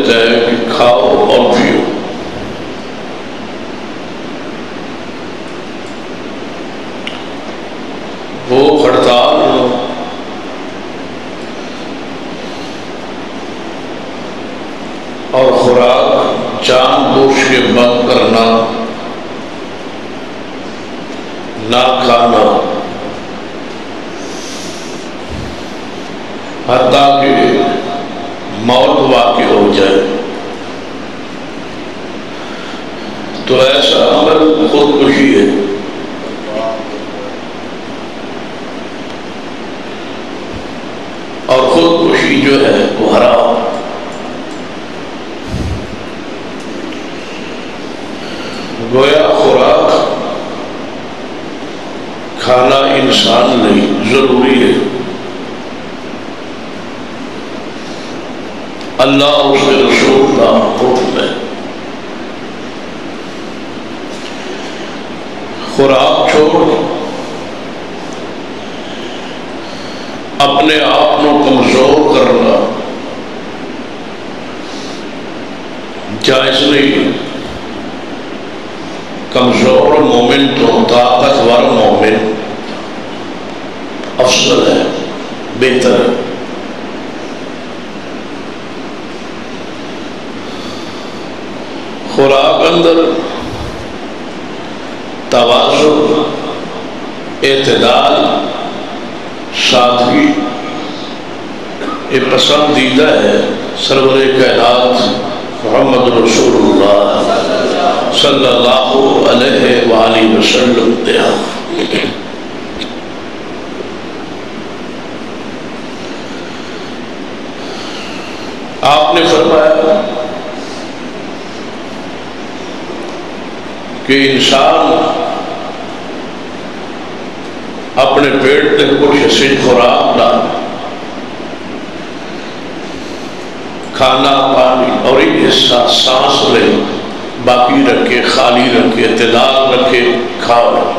that uh, کہ انسان اپنے پیٹ تک کچھ سی خوراک نہ کھانا پانی اور ایک حصہ سانس لے، باقی رکھے، خالی رکھے، اعتدال رکھے، کھاؤ۔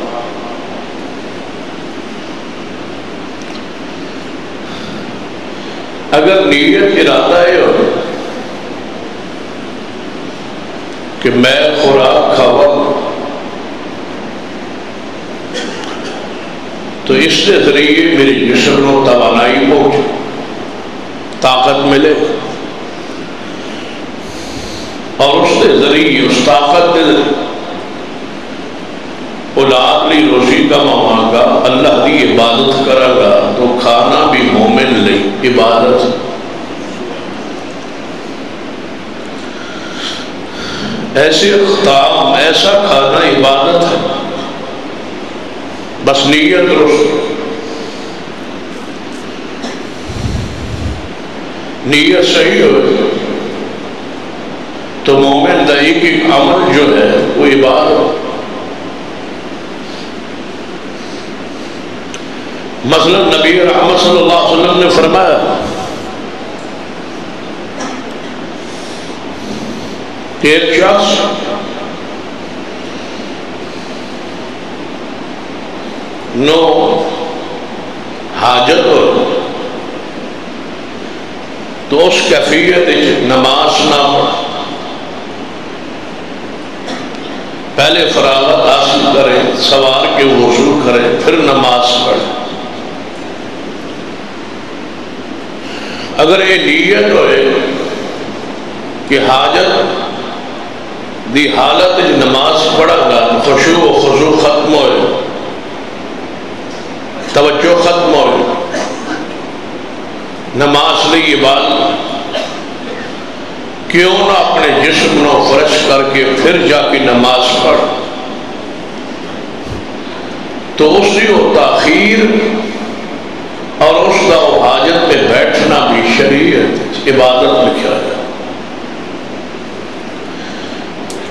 اگر نیت ارادہ ہے کہ میں خوراک کھاؤں تو اس کے ذریعے میرے جسم میں توانائی ہو طاقت ملے۔ اور اس کے ذریعے اس طاقت اولاد لی روشی کا مواقع اللہ کی عبادت کرے گا، تو کھانا بھی مومن لی عبادت۔ ایسے اختام ایسا کھانا عبادت ہے۔ بس نیت درست۔ نیت صحیح ہو تو مومن دا ایک ایک عمل جو ہے، وہ عبادت مثلا نبی رحمت صلی اللہ علیہ وسلم نے فرمایا کہ ایک شخص نو حاجت ہو۔ تو اس کیفیت نماز نہ پڑھ پہلے فراغت حاصل کریں سوار کے وضو کریں پھر نماز پڑھیں اگر یہ نیت ہوئے کہ حاجت دی حالت نماز پڑھا گا خوشو و خشو ختم ہوئے۔ توجہ ختم ہوئے نماز لی بات۔ کیوں نہ اپنے جسم نو فرش کر کے پھر جا کے نماز پڑھ۔ تو اس کی وہ تاخیر اور اس کا وہ حاجت پہ بیٹھنا بھی شریعت عبادت لکھا ہے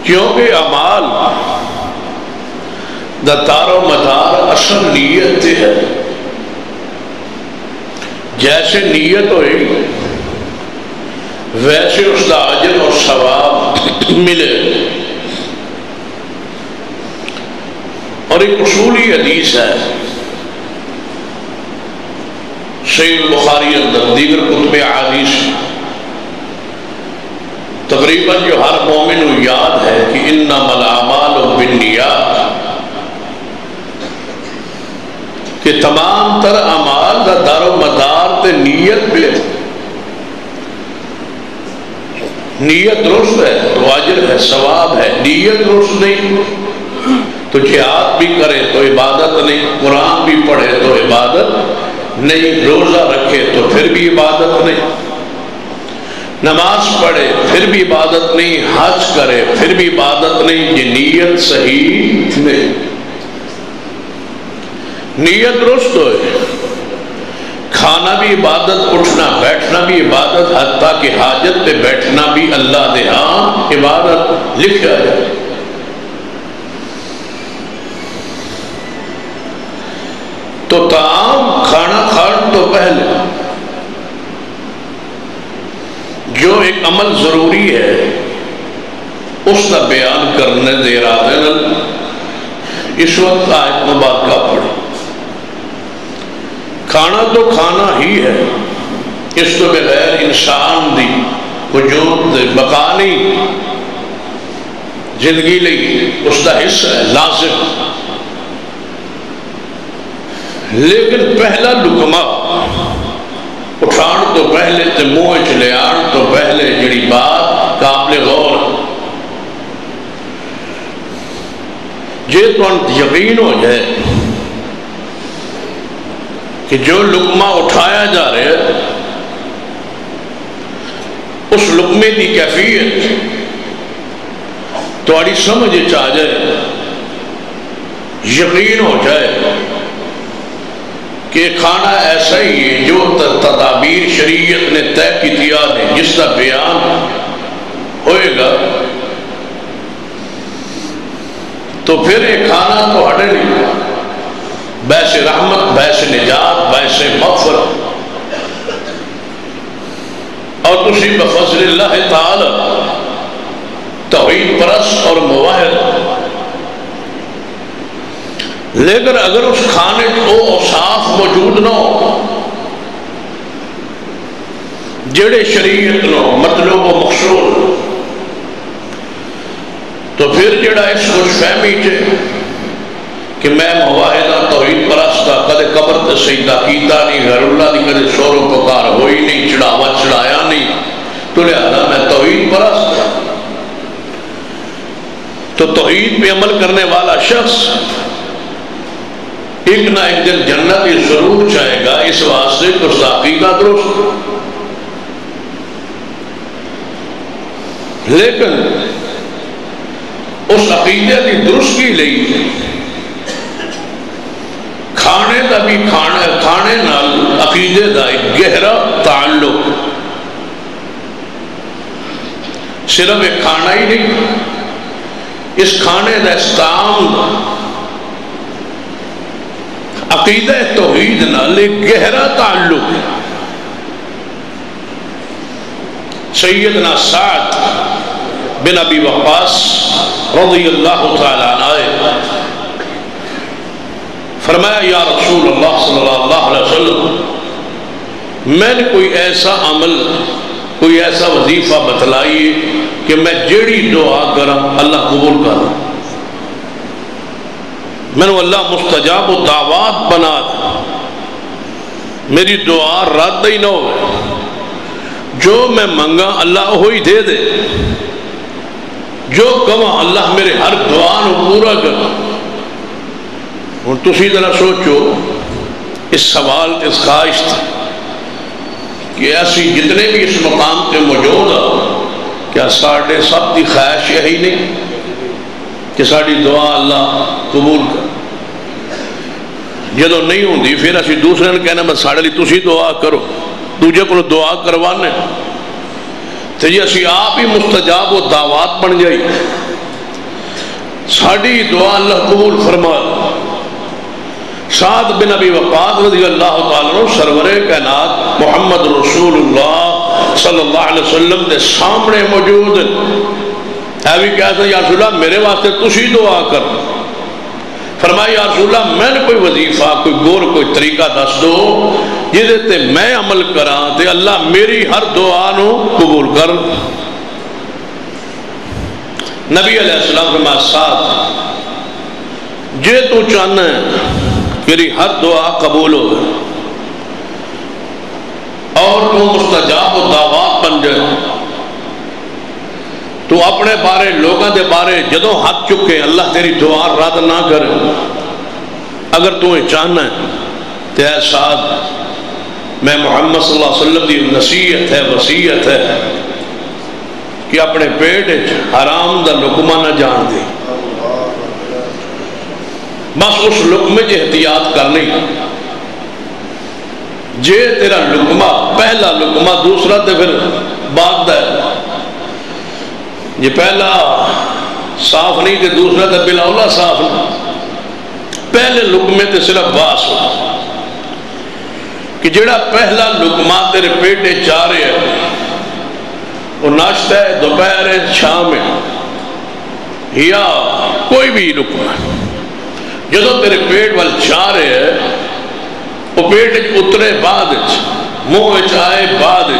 کیونکہ امال دا تار و مدار اصل نیت تے ہے۔ جیسے نیت ہوئی، ویسے اس کا عجل اور ثواب ملے۔ اور ایک اصولی حدیث ہے۔ سید بخاری اندر دیگر کتب عادیث تقریباً جو ہر مومن کو یاد ہے کہ انما الاعمال کہ تمام تر اعمال دا دار و مدار تے نیت پہ نیت درست ہے، تو اجر ہے، ثواب ہے۔ نیت درست نہیں۔ تو جہاد بھی کرے تو عبادت نہیں، قرآن بھی پڑھے تو عبادت نہیں، روزہ رکھے تو پھر بھی عبادت نہیں۔ نماز پڑھے پھر بھی عبادت نہیں، حج کرے پھر بھی عبادت نہیں، یہ نیت صحیح نہیں۔ نیت درست ہوئے۔ کھانا بھی عبادت، اٹھنا، بیٹھنا بھی عبادت، حتیٰ کہ حاجت پہ بیٹھنا بھی اللہ دے ہاں عبادت۔ لکھا جائے تو تعام کھانا کھان تو پہلے۔ جو ایک عمل ضروری ہے، اس کا بیان کرنے دے رہا اس وقت آیت مبارکہ کھانا تو کھانا ہی ہے۔ اس تو بغیر انسان دی وجود بقانی زندگی لئی اس کا حصہ ہے، لازم۔ لیکن پہلا لکما اٹھان تو پہلے تے منہ چ لیا تو پہلے جڑی بات قابل غور۔ جی تو یقین ہو جائے کہ جو لکما اٹھایا جا رہا ہے، اس لکمے کی کیفیت تھوڑی سمجھ آ جائے، یقین ہو جائے کہ کھانا ایسا ہی ہے جو تدابیر شریعت نے طے کی دیا جس کا بیان ہوئے گا۔ تو پھر یہ کھانا تو ہٹے نہیں۔ بیس رحمت بیس نجات بیس مغفر اور تسی بفضل اللہ تعالی توحید پرست اور مواہد لیکن اگر اس کھانے کو صاف موجود نہ ہو، جڑے شریعت نو مطلب و مقصود، تو پھر جڑا اس خوش فہمی چے کہ میں مواہدہ توحید پرستا کدے قبر تے سجدہ کیتا نہیں غیر اللہ دی کدے شور و پکار ہوئی نہیں، چڑھاوا چڑھایا نہیں۔ تو لہذا میں توحید پرست تو توحید پہ عمل کرنے والا شخص ایک نہ ایک دن جنت ہی ضرور چاہے گا، اس واسطے گستاخی کا درست۔ لیکن اس عقیدے کی درستگی لئی کھانے کا بھی کھانے کھانے نال عقیدے کا ایک گہرا تعلق۔ صرف ایک کھانا ہی نہیں، اس کھانے کا استعام عقیدہ توحید نال ایک گہرا تعلق۔ ہے سیدنا سعد بن ابی وقاص رضی اللہ تعالیٰ عنہ فرمایا، یا رسول اللہ صلی اللہ علیہ وسلم، میں نے کوئی ایسا عمل، کوئی ایسا وظیفہ بتلائیے کہ میں جیڑی دعا کرا اللہ قبول کرا میں نے اللہ مستجاب و دعوات بنا میری دعا رد ہی نہ ہو جو میں منگا، اللہ ہوئی دے دے. جو کہاں اللہ میرے ہر دعا نو پورا کر. ہوں تھی ذرا سوچو، اس سوال، اس خواہش کہ ایسی جتنے بھی اس مقام پہ موجود ہیں، کیا ساڑھے سب کی خواہش یہی نہیں کہ ساری دعا اللہ قبول کر۔ جدو نہیں ہوں پھر اسی دوسرے نے کہنا، میں ساڑھے لی تسی دعا کرو دوجہ کو دعا کروانے۔ تو یہ جی اسی آپ ہی مستجاب و دعوات بن جائی۔ ساڑھی دعا اللہ قبول فرما سعد بن ابی وقات رضی اللہ تعالیٰ سرور کائنات محمد رسول اللہ صلی اللہ علیہ وسلم دے سامنے موجود ہے بھی کہتا ہے یا رسول اللہ، میرے واسطے تسی دعا کر۔ فرمایا، یا رسول اللہ، میں نے کوئی وظیفہ، کوئی گور کوئی طریقہ دس دو جہدے تے میں عمل کران تے اللہ میری ہر دعا نو قبول کر۔ نبی علیہ السلام فرمایا، ساتھ، جے تو چاہنا ہے میری ہر دعا قبول ہو اور تو مستجاب و دعوات بن جائے۔ تو اپنے بارے لوگوں دے بارے جدو ہاتھ چکے، اللہ تیری دعا رد نہ کرے۔ اگر تو یہ چاہنا ہے تو اے ساتھ، میں محمد صلی اللہ علیہ وسلم دی نصیحت ہے وسیعت ہے کہ اپنے پیٹ حرام دا لکمہ نہ جان دے۔ بس اس لکمے کی احتیاط کرنی۔ جے تیرا لکمہ پہلا لکمہ دوسرا تو پھر بعد ہے۔ یہ پہلا صاف نہیں تو دوسرا تو بلا صاف نہیں۔ پہلے لکمے تو صرف باس ہو۔ کہ جڑا پہلا لکمہ تیرے پیٹے چاہ رہے ہے وہ ناشتہ ہے، دوپہر ہے، شام ہے۔ یا کوئی بھی لکمہ ہے جدو تیرے پیٹ وال جا رہے ہیں وہ پیٹ اترے بعد منہ آئے بعد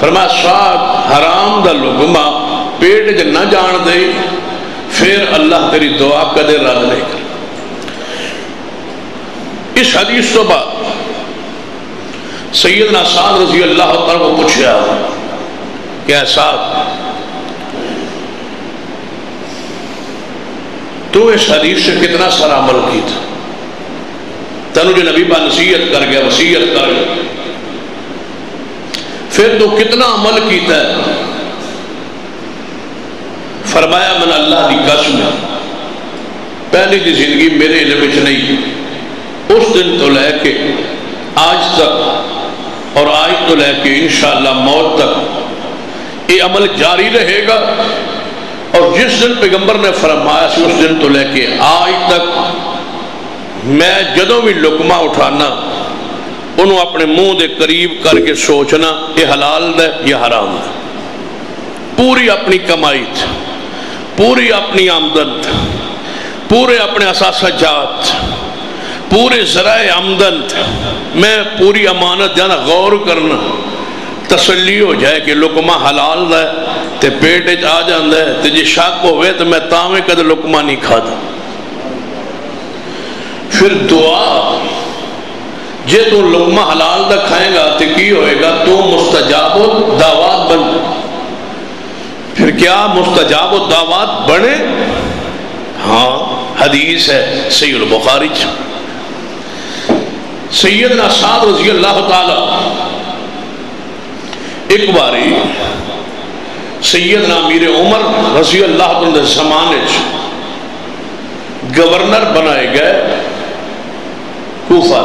فرمایا صاحب حرام دا لگما پیٹ نہ جان دے پھر اللہ تیری دعا کدے رد نہیں کر اس حدیث تو بعد سیدنا سعد رضی اللہ تعالیٰ کو پوچھا کہ اے تو اس حدیث سے کتنا سارا عمل کی تھا؟ تنو جو نبی با نصیحت کر گیا وسیعت کر گیا۔ پھر تو کتنا عمل کیتا ہے فرمایا من اللہ دی قسم پہلی دی زندگی میرے علم وچ نہیں، اس دن تو لے کے آج تک اور آج تو لے کے انشاءاللہ موت تک یہ عمل جاری رہے گا۔ اور جس دن پیغمبر نے فرمایا سی اس دن تو لے کے آج تک میں جدوں بھی لکمہ اٹھانا، انہوں اپنے منہ دے قریب کر کے سوچنا، یہ حلال دے یہ حرام دے پوری اپنی کمائی تھے پوری اپنی آمدن تھے پورے اپنے اساسہ جات پورے ذرائع آمدن تھے میں پوری امانت جانا غور کرنا تسلی ہو جائے کہ لکمہ حلال دے تے پیٹ آ جاندے تے جی شک ہوئے تو میں تاویں کد لکمہ نہیں کھا پھر دعا، جے تو لکمہ حلال دا کھائیں گا تے کی ہوئے گا؟ تو مستجاب دعوات بن۔ پھر کیا مستجاب و دعوات بنے؟ ہاں حدیث ہے سید البخاری سیدنا سعد رضی اللہ تعالی ایک باری سیدنا امیر عمر رضی اللہ تعالی زمانے گورنر بنائے گئے کوفہ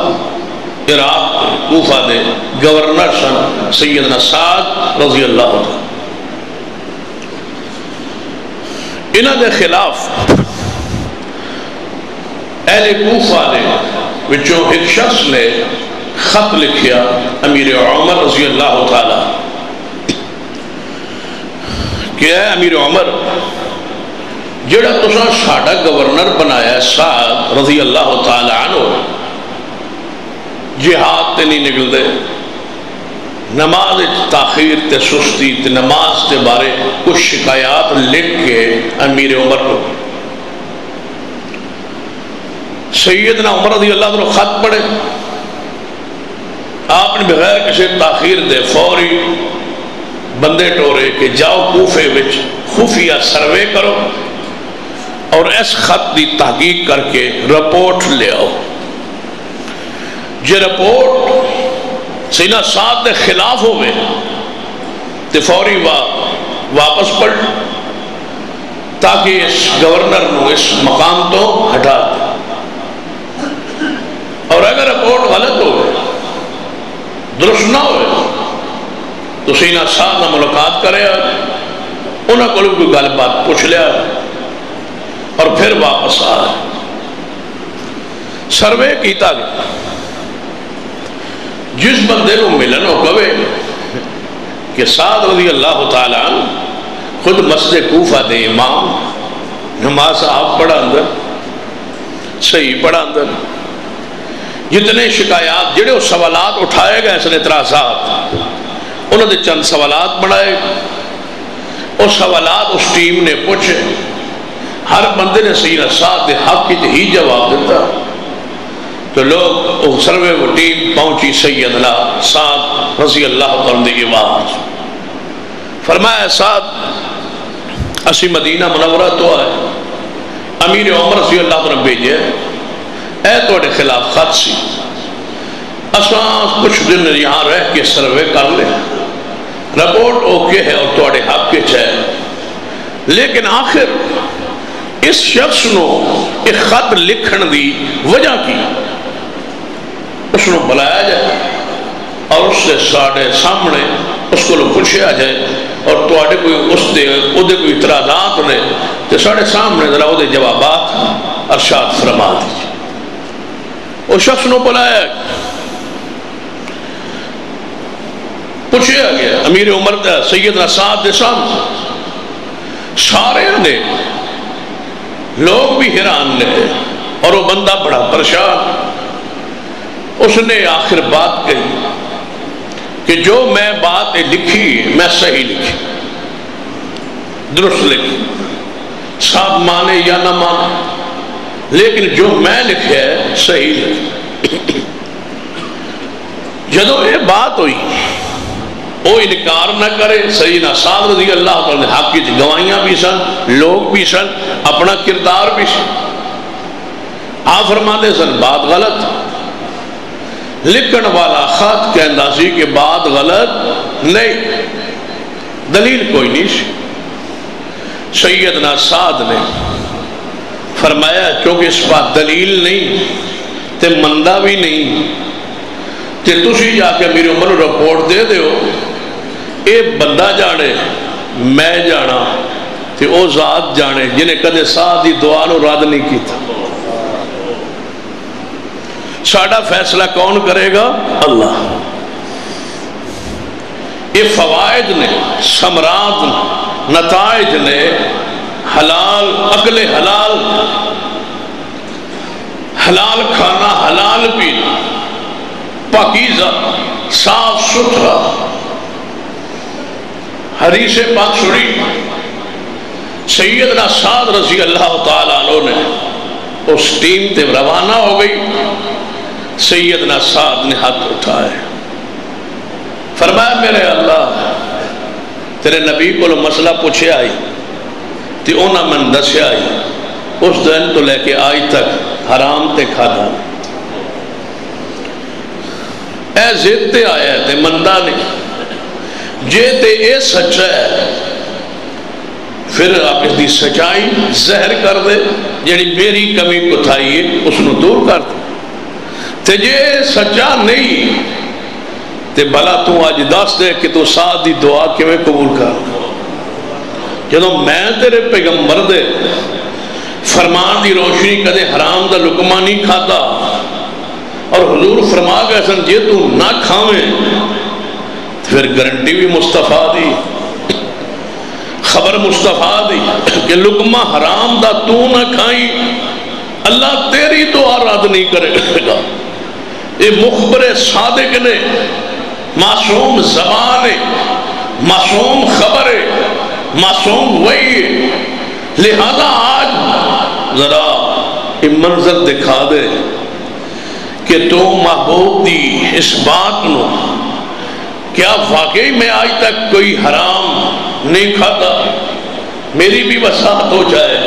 عراق کوفہ دے گورنر سن سیدنا سعد رضی اللہ تعالی انہ دے خلاف اہل کوفہ نے وچوں ایک شخص نے خط لکھیا، امیر عمر رضی اللہ تعالی کہ اے امیر عمر؟ جڑا تسا ساڈا گورنر بنایا ہے، سعد رضی اللہ تعالی عنہ، جہاد تے نہیں نکل دے نماز تاخیر تے سستی تے نماز تے بارے کچھ شکایات لکھ کے امیر عمر کو۔ سیدنا عمر رضی اللہ عنہ خط پڑھے، آپ نے بغیر کسی تاخیر دے فوری بندے ٹورے کہ جاؤ کوفے وچ، خفیہ سروے کرو اور اس خط دی تحقیق کر کے رپورٹ لے آؤ۔ جے رپورٹ سینہ ساتھ دے خلاف ہوئے تے فوری وا، واپس پڑھ تاکہ اس گورنر نو اس مقام تو ہٹا دے۔ اور اگر رپورٹ غلط ہوئے درست نہ ہوئے تو سینہ ساتھ نہ ملاقات کرے انہوں کو کوئی گل بات پوچھ لیا۔ اور پھر واپس آ۔ سروے کیتا گیا۔ جس بندے کو ملن ہو کبے کہ سعد رضی اللہ تعالیٰ خود مسجد کوفہ دے امام، نماز آپ پڑھا اندر، صحیح پڑھا اندر۔ جتنے شکایات، جڑے وہ سوالات اٹھائے گئے سن اعتراضات انہوں نے چند سوالات بڑھائے وہ سوالات اس ٹیم نے پوچھے۔ ہر بندے نے سیدہ ساتھ دے حق کی ہی جواب دیتا تو لوگ سروے وہ ٹیم پہنچی سیدنا ساتھ رضی اللہ تعالیٰ کی آواز۔ فرمایا ساتھ اسی مدینہ منورہ تو آئے۔ امیر عمر رضی اللہ تعالیٰ بھیجے۔ اے توڑے خلاف خط سی۔ اساں کچھ دن یہاں رہ کے سروے کر لیں رپورٹ اوکے ہے اور توڑے حق کے چاہے لیکن آخر اس شخص نو ایک خط لکھن دی وجہ کی؟ اس نو بلایا جائے اور اس سے ساڑھے سامنے اس کو لوگ پوچھیا جائے اور توڑے کوئی اس دے ادھے کوئی اعتراضات نے تو ساڑھے سامنے ذرا ادھے جوابات ارشاد فرما دیجیے اس شخص نو بلایا۔ پوچھیا گیا، امیر عمر دا سیدنا سعد دے سامنے۔ سارے نے لوگ بھی حیران لے اور وہ بندہ بڑا پریشان۔ اس نے آخر بات کہی کہ جو میں بات لکھی، میں صحیح لکھی۔ درست لکھی۔ صاحب مانے یا نہ مانے، لیکن جو میں لکھے ہے صحیح لکھی جدو یہ بات ہوئی وہ انکار نہ کرے، سیدنا سعد رضی اللہ تعالی حق کی گوائیاں بھی سن، لوگ بھی سن، اپنا کردار بھی سن۔ آپ فرماتے سن، بات غلط۔ لکھن والا خط کہندہ سی کہ بات غلط نہیں، دلیل کوئی نہیں سی۔ سیدنا سعد نے فرمایا، چونکہ اس بات دلیل نہیں تے مندہ بھی نہیں، تے تسی جا کے میری عمر رپورٹ دے دیو۔ اے بندہ جانے، میں جانا، تے او ذات جانے، جنہیں کدے ساتھ ہی دعا نو رد نہیں کی تھا فیصلہ کون کرے گا؟ اللہ۔ یہ فوائد نے سمرات نے، نتائج نے، حلال اقل حلال حلال کھانا حلال پینا، پاکیزہ، صاف ستھرا۔ حدیث پاک سنی۔ سیدنا سعد رضی اللہ تعالیٰ عنہ نے اس ٹیم تے روانہ ہو گئی۔ سیدنا سعد نے ہاتھ اٹھائے۔ فرمایا، میرے اللہ، تیرے نبی کو مسئلہ پوچھے آئی تی اونا من دسے آئی، اس دن تو لے کے آئی تک حرام تے کھانا۔ اے زیتے آیا ہے تے مندہ نہیں جے تے اے سچا ہے، پھر آپ اس دی سچائی زہر کر دے، جیڑی میری کمی کتھائی ہے، اس نو دور کر دے۔ تے جے سچا نہیں، تے بھلا تو آج دس دے کہ تو ساتھ دی دعا کیویں قبول کر؟ جدو میں تیرے پیغمبر دے فرمان دی روشنی کدے حرام دا لکمہ نہیں کھاتا، اور حضور فرما گئے سن، جے تو نہ کھاویں پھر گرنٹی بھی مصطفیٰ دی، خبر مصطفیٰ دی کہ لکمہ حرام دا تو نہ کھائیں، اللہ تیری دعا رد نہیں کرے گا۔ یہ مخبر صادق نے، معصوم زبان معصوم خبر معصوم وہی لہذا آج ذرا یہ منظر دکھا دے کہ تو محبوب دی اس بات نو کیا واقعی میں آج تک کوئی حرام نہیں کھاتا؟ میری بھی وساعت ہو جائے،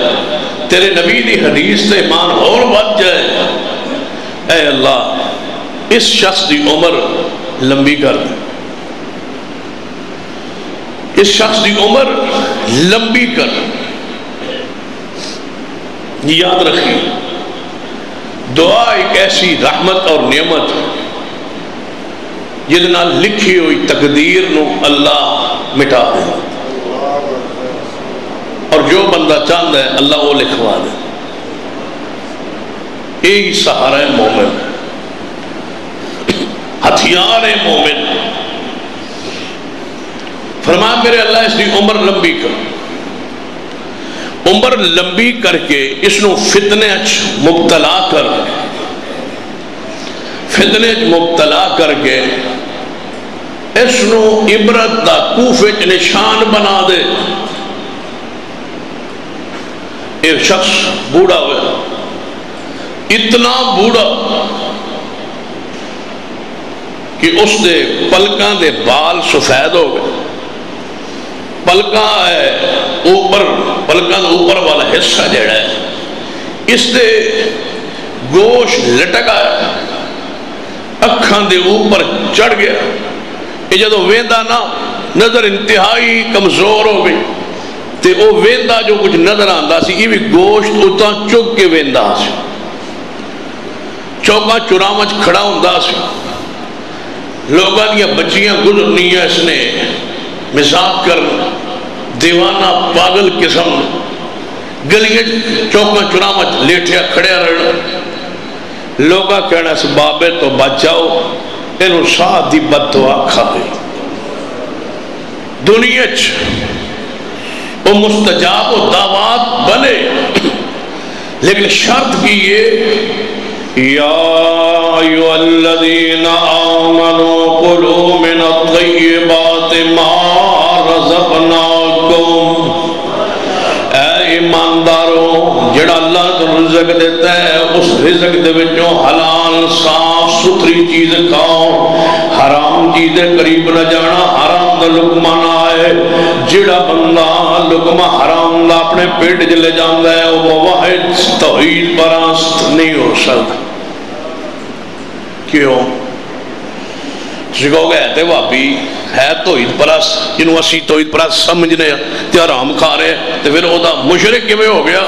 تیرے نبی دی حدیث سے ایمان اور بچ جائے۔ اے اللہ، اس شخص دی عمر لمبی کر دے۔ اس شخص دی عمر لمبی کر۔ یاد رکھیں دعا ایک ایسی رحمت اور نعمت جدنا لکھی ہوئی تقدیر نو اللہ مٹا دے۔ اور جو بندہ چاند ہے، اللہ وہ لکھوا دے۔ یہی سہارا ہے مومن۔ ہتھیار ہے مومن۔ فرما میرے اللہ، اس کی عمر لمبی کر۔ عمر لمبی کر کے اس نو فتنے مبتلا کر۔ فتنے مبتلا کر کے اس نو عبرت دا کوفت نشان بنا دے۔ ایک شخص بوڑھا ہوئے۔ اتنا بوڑھا کہ اس دے پلکاں دے بال سفید ہو گئے۔ پلکاں ہے اوپر، پلکاں دے اوپر والا حصہ جڑا ہے۔ اس دے گوشت لٹکا ہے۔ اکھان دے اوپر چڑھ گیا۔ یہ جدو ویندا نا نظر انتہائی کمزور ہو گئی تے او ویندا جو کچھ نظر آندا سی، یہ بھی گوشت اتنا چک کے ویندا سی۔ چوکا چرامچ کھڑا ہوندا سی۔ لوگاں دیا بچیاں گزرنی ہیں اس نے۔ مزاق کر، دیوانہ پاگل قسم۔ گلیاں چوکا چرامچ لیٹیا کھڑیا رہنا۔ لوگا کہنا، اس بابے تو بچاؤ انہوں شاہ دی بد دعا کھا گئی دنیا چ وہ مستجاب و دعوات بنے۔ لیکن شرط کی یہ، یا ایو الذین آمنوا قلوب جڑا اللہ تو رزق دیتا ہے، اس رزق دے وچوں حلال، صاف، ستھری چیز کھاؤ۔ حرام چیز قریب نہ جانا، حرام دا لقمہ نہ آئے۔ جڑا بندہ لقمہ حرام دا اپنے پیٹ جلے جاندا ہے، وہ موحد توحید پرست نہیں ہو سکتا۔ کیوں؟ کہو گئے تھے وابی ہے توحید پرست، جنہوں اسی توحید پرست سمجھنے تے حرام کھا رہے تے پھر وہ دا مشرک کیویں ہو گیا؟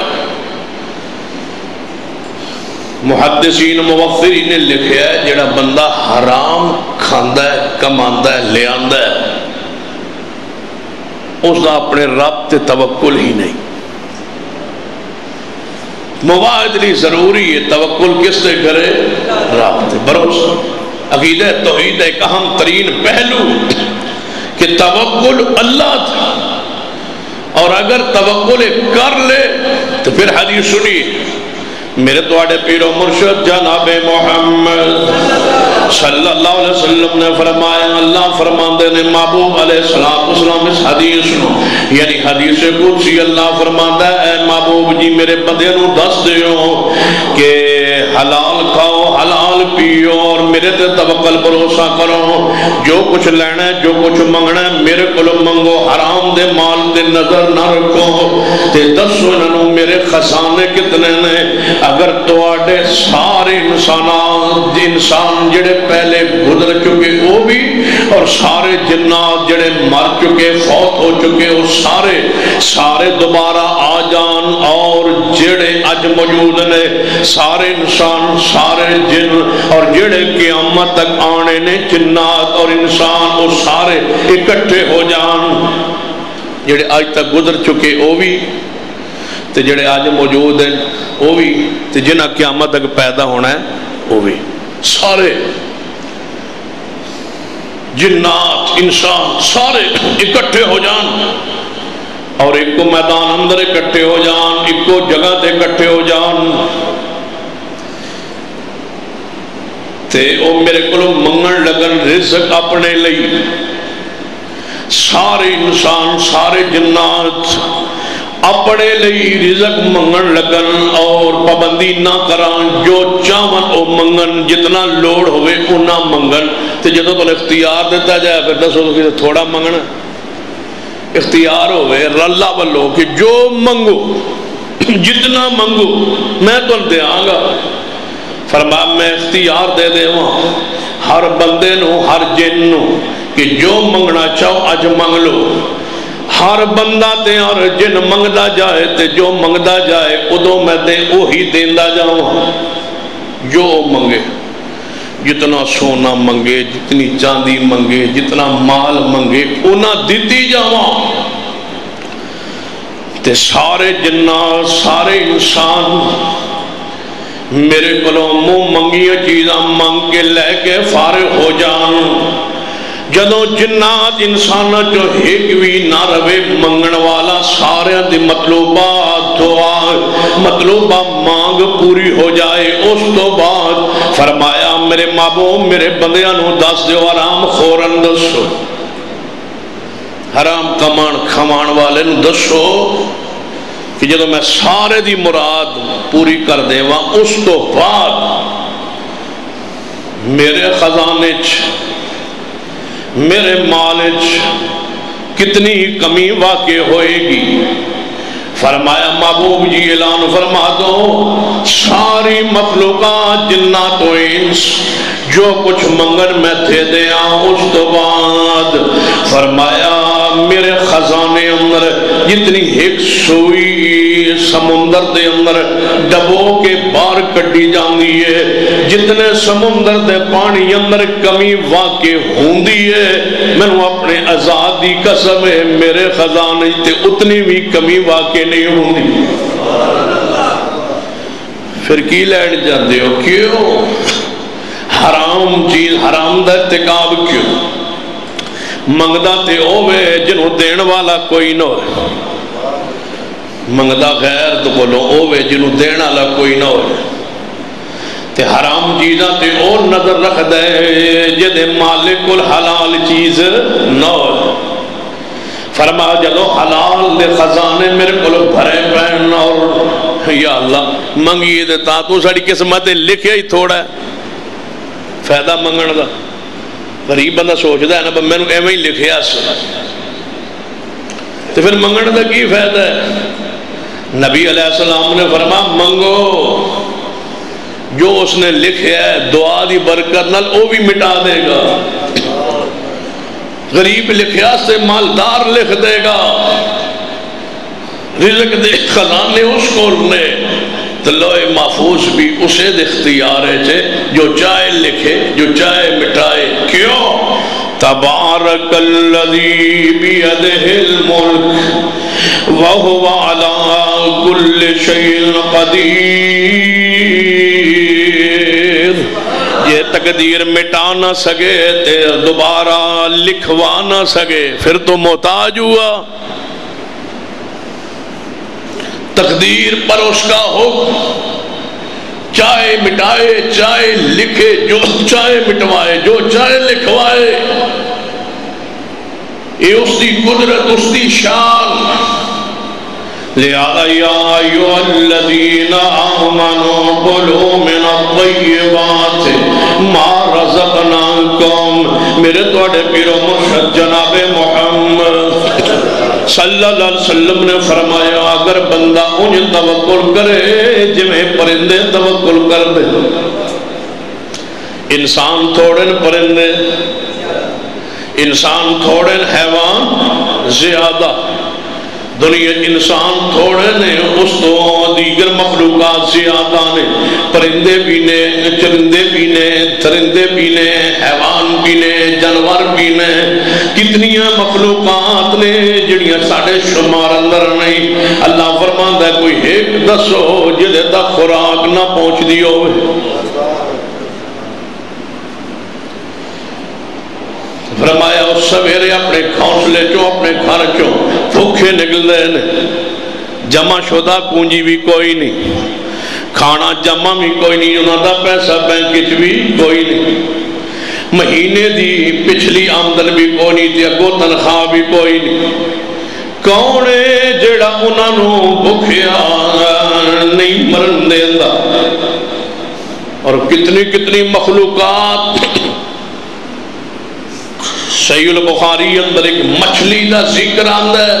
محدثین، موفرین نے لکھیا ہے جڑا بندہ حرام کھاندا ہے، کماندا ہے، لے آندا ہے، اس دا اپنے رب تے توکل ہی نہیں۔ مواعد لی ضروری ہے، توکل کس تے کرے؟ رب تے، بھروسہ۔ عقیدہ توحید ایک اہم ترین پہلو کہ توکل اللہ تھا۔ اور اگر توکل کر لے تو پھر حدیث سنی۔ میرے دوڑے پیر و مرشد جناب محمد صلی اللہ علیہ وسلم نے فرمایا، اللہ فرماندے نے محبوب علیہ السلام اسلام اس حدیث نو یعنی حدیث قدسی اللہ فرماندہ اے محبوب جی میرے بندے نو دس دیو کہ حلال کھاؤ، حلال پیو اور میرے تے توکل بھروسہ کرو۔ جو کچھ لینا ہے، جو کچھ منگنا ہے، میرے کو منگو۔ حرام دے مال دے نظر نہ رکھو۔ تے دسو انہوں میرے خزانے کتنے نے۔ اگر تو آڈے سارے انسانات انسان جڑے پہلے گزر چکے، وہ بھی اور سارے جنات جڑے مر چکے، فوت ہو چکے، وہ سارے سارے دوبارہ آ جان اور جڑے اج موجود نے، سارے انسان سارے جن اور جڑے قیامت تک آنے نے جنات اور انسان وہ سارے اکٹھے ہو جان۔ جڑے اج تک گزر چکے وہ بھی تے جڑے آج موجود ہیں وہ بھی تے جنہ قیامت تک پیدا ہونا ہے وہ بھی سارے جنات، انسان سارے اکٹھے ہو جان۔ اور ایک کو میدان اندر اکٹھے ہو جان، ایک کو جگہ تے اکٹھے ہو جان۔ تے او میرے کو منگن لگن رزق اپنے لئی۔ سارے انسان، سارے جنات اپنے لئی رزق منگن لگن اور پابندی نہ کران جو چاون او منگن، جتنا لوڑ ہوئے اُنہ منگن۔ تو جدو تو اختیار دیتا جائے، پھر دسو تو کسی تھوڑا منگنا اختیار ہوئے، رلہ بلو کہ جو منگو، جتنا منگو، میں تو دے آنگا فرما میں اختیار دے دے وہاں ہر بندے نو ہر جن نو کہ جو منگنا چاہو اج منگ لو ہر بندہ تے اور جن منگدا جائے تے جو منگدا جائے ادو میں دے اوہی دیندہ جاؤں جو منگے جتنا سونا منگے جتنی چاندی منگے جتنا مال منگے اونا دیتی جاؤں تے سارے جنات سارے انسان میرے کلوں مو منگی چیزاں منگ کے لے کے فارغ ہو جان۔ جدو جنات انسان جو ایک بھی نہ روے منگن والا سارے دی مطلوبات دعا، مطلوبہ مانگ پوری ہو جائے۔ اس تو بعد فرمایا، میرے مابو میرے بندیانو دس دیو آرام خورن دسو۔ حرام کمان کھمان والے نو دسو۔ کہ جدو میں سارے دی مراد پوری کر دے اس تو بعد میرے خزانے چھ میرے مالج کتنی کمی واقع ہوئے گی۔ فرمایا، محبوب جی اعلان فرما دو، ساری مخلوقات جنات و انس جو کچھ منگن میں تھے دیا، اس تو بعد فرمایا میرے خزانے اندر، جتنی ایک سوئی سمندر دے اندر ڈبو کے بار کٹی جاندی ہے، جتنے سمندر دے پانی اندر کمی واقع ہوندی ہے میں نے اپنے ازادی قسم ہے، میرے خزانے تے اتنی بھی کمی واقع نہیں ہوندی۔ پھر کی لیٹ جاندے ہو؟ کیوں؟ حرام چیز، حرام دا ارتکاب کیوں؟ منگدا تے اوے جنہوں دین والا کوئی نہ ہوئے منگدا غیر تو بولو اوے جنہوں دین والا کوئی نہ ہوئے تے حرام چیزاں تے اور نظر رکھ دے جدے مالک الحلال چیز نہ ہوئے فرما جدو حلال دے خزانے میرے کلو بھرے پہن اور یا اللہ منگیے دے تا تو ساڑی قسمت لکھے ہی تھوڑا ہے فیدہ منگن دا غریب بندہ سوچتا ہے نا میں نے ایویں ہی لکھیا تو پھر منگن کا کی فائدہ ہے؟ نبی علیہ السلام نے فرما منگو۔ جو اس نے لکھیا ہے، دعا دی برکت نال وہ بھی مٹا دے گا۔ غریب لکھیا سے مالدار لکھ دے گا۔ رزق دے خزانے اس کو نے۔ تو لوہ محفوظ بھی اسے اختیار ہے چھے، جو چاہے لکھے، جو چاہے مٹائے کیوں؟ تبارک اللذی بیدہ الملک، وہو علا کل شیل قدیر۔ یہ تقدیر مٹا نہ سگے تے دوبارہ لکھوا نہ سگے پھر تو محتاج ہوا۔ تقدیر پر اس کا ہو۔ چاہے مٹائے، چاہے لکھے جو، چاہے مٹوائے جو، چاہے لکھوائے۔ یہ اس کی قدرت، اس کی شان۔ لہذا یا الذین آمنوا من الطیبات ما رزقناکم۔ میرے توڑے پیرو مرشد جناب محمد صلی اللہ علیہ وسلم نے فرمایا، اگر بندہ انہیں توقل کرے، جویں پرندے توقل کر دے انسان تھوڑے پرندے، انسان تھوڑے حیوان زیادہ۔ دنیا انسان تھوڑے نے، اس تو دیگر مخلوقات زیادہ نے۔ پرندے بھی نے، چرندے بھی نے ترندے بھی نے، حیوان بھی نے، جانور بھی نے۔ کتنی مخلوقات نے جڑیاں ساڑھے شمار اندر نہیں اللہ فرمان ہے، کوئی ایک دسو جلے دا خوراک نہ پہنچ دی ہوئے۔ فرمایا اس سویرے اپنے کھونسلے چو اپنے گھر چو بھوکے نکل دے نے جمع شدہ پونجی بھی کوئی نہیں۔ کھانا جمع بھی کوئی نہیں انہوں دا پیسہ بینکچ بھی کوئی نہیں۔ مہینے دی پچھلی آمدن بھی کوئی نہیں تھی اگو تنخواہ بھی کوئی نہیں۔ کونے جڑا انہوں بھوکیا نہیں مرن دیندہ اور کتنی کتنی مخلوقات صحیح البخاری اندر ایک مچھلی دا ذکر آندا ہے۔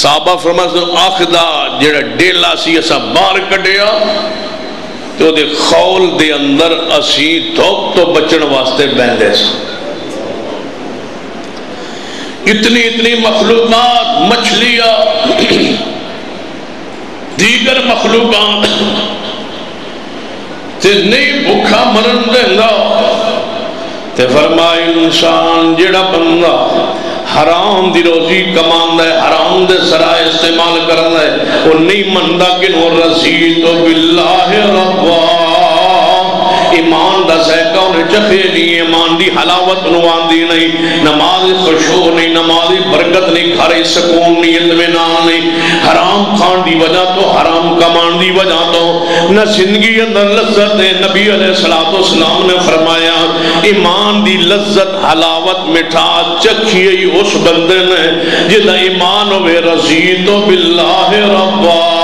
صحابہ فرماتے ہیں آخدہ جڑا ڈیلا سی اسا بار کڈیا تو دے خول دے اندر اسی دھوپ تو بچن واسطے بیندے سے اتنی اتنی مخلوقات، مچھلیاں، دیگر مخلوقات۔ تے نہیں بھوکا مرن دے گا تے فرمائے انسان جڑا بندہ حرام دی روزی کماندا ہے، حرام دے سرائے استعمال کرنا ہے، او نہیں مندا کہ نور رسید باللہ ربا ایمان دا زیقہ انہیں چکھے نہیں، ایمان دی حلاوت نوان دی نہیں۔ نماز خوشو نہیں، نماز برکت نہیں کھارے سکون نہیں اتمنان نہیں۔ حرام کھان دی وجہ تو، حرام کمان دی وجہ تو۔ نہ زندگی اندر لذت ہے نبی علیہ السلام نے فرمایا، ایمان دی لذت، حلاوت، مٹھا چکھیے اس بندے نے جدہ ایمان ہوئے رضیت باللہ ربا۔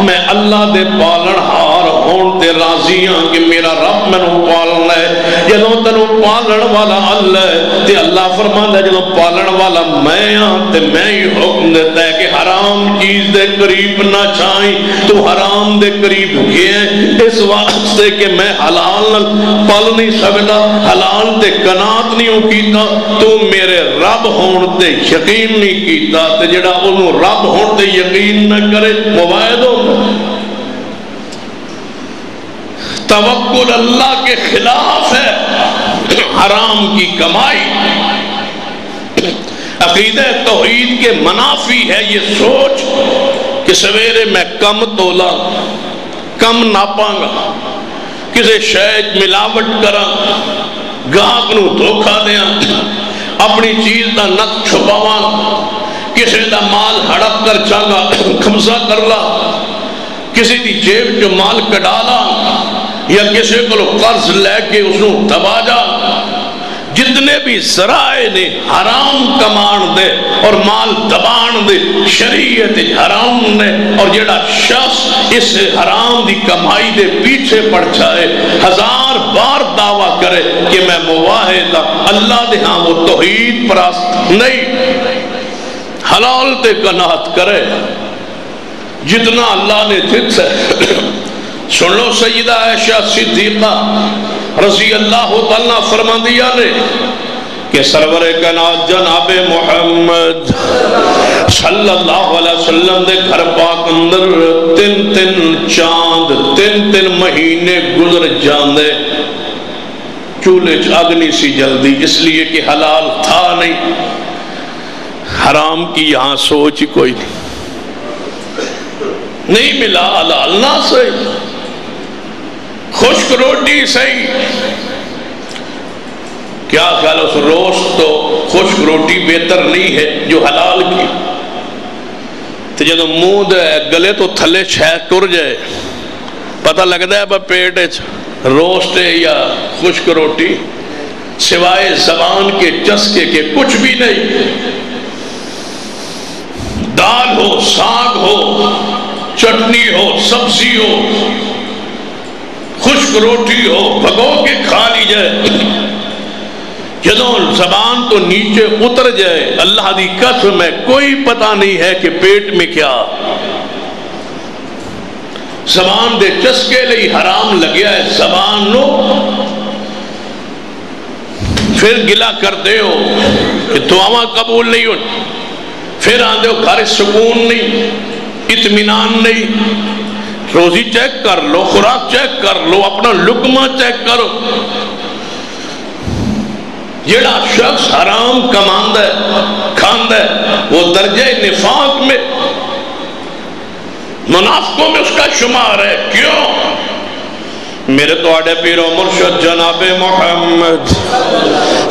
میں اللہ دے پالن ہار ہون تے راضی ہاں کہ میرا رب میں نو پالن ہے جدو تنو پالن والا اللہ ہے تے اللہ فرمان ہے جدو پالن والا میں ہاں تے میں ہی حکم دیتا ہے کہ حرام چیز دے قریب نہ چاہیں تو حرام دے قریب گئے اس واسطے کہ میں حلال پال نہیں سکتا حلال تے کنات نہیں ہوں کیتا تو میرے رب ہون تے یقین نہیں کیتا تے جڑا انہوں رب ہون تے یقین نہ کرے موائد ہو توکل اللہ کے خلاف ہے۔ حرام کی کمائی۔ عقیدہ توحید کے منافی ہے یہ سوچ کہ سویرے میں کم تولا، کم ناپاں گا کسی شاید ملاوٹ کرا، گاہک نو دھوکا دیا، اپنی چیز دا نت چھپاواں کسی دا مال ہڑپ کر چاہا کھمزہ کر لا کسی دی جیب جو مال کڈالا یا کسی کو قرض لے کے اس نے دبا جا جتنے بھی ذرائع نے حرام کمان دے اور مال دبان دے، شریعت حرام نے اور جڑا شخص اس حرام دی کمائی دے پیچھے پڑ جائے، ہزار بار دعویٰ کرے کہ میں مواہدہ ہاں، اللہ دے ہاں وہ توحید پراست نہیں۔ حلال تے کنات کرے۔ جتنا اللہ نے دت ہے سن لو سیدہ عائشہ صدیقہ رضی اللہ تعالیٰ فرما دیا نے کہ سرور کنات جناب محمد صلی اللہ علیہ وسلم دے گھر پاک اندر تین تین چاند، تین تین مہینے گزر جاندے۔ چولے چاگنی سی جلدی، اس لیے کہ حلال تھا نہیں۔ حرام کی یہاں سوچ کوئی نہیں۔ نہیں ملا، حلال نہ صحیح خشک روٹی صحیح۔ کیا خیال اس روست تو خشک روٹی بہتر نہیں ہے جو حلال کی؟ تو جب منہ گلے تو تھلے چھے ٹر جائے۔ پتہ لگتا ہے پیٹ روسٹ یا خشک روٹی؟ سوائے زبان کے، چسکے کے، کچھ بھی نہیں۔ دال ہو، ساگ ہو، چٹنی ہو، سبزی ہو خشک روٹی ہو، بھگو کے کھا لی جائے۔ جدو زبان تو نیچے اتر جائے، اللہ دی قسم میں کوئی پتہ نہیں ہے کہ پیٹ میں کیا۔ زبان دے چسکے لئی حرام لگیا ہے، زبان نو۔ پھر گلا کر دے ہو کہ دعاواں قبول نہیں ہو پھر آندے ہو، گھر سکون نہیں، اطمینان نہیں۔ روزی چیک کر لو، خوراک چیک کر لو، اپنا لکمہ چیک کرو جڑا شخص حرام کماند ہے کھاند ہے، وہ درجہ نفاق میں منافقوں میں اس کا شمار ہے۔ کیوں؟ میرے تو آڑے پیر و مرشد جناب محمد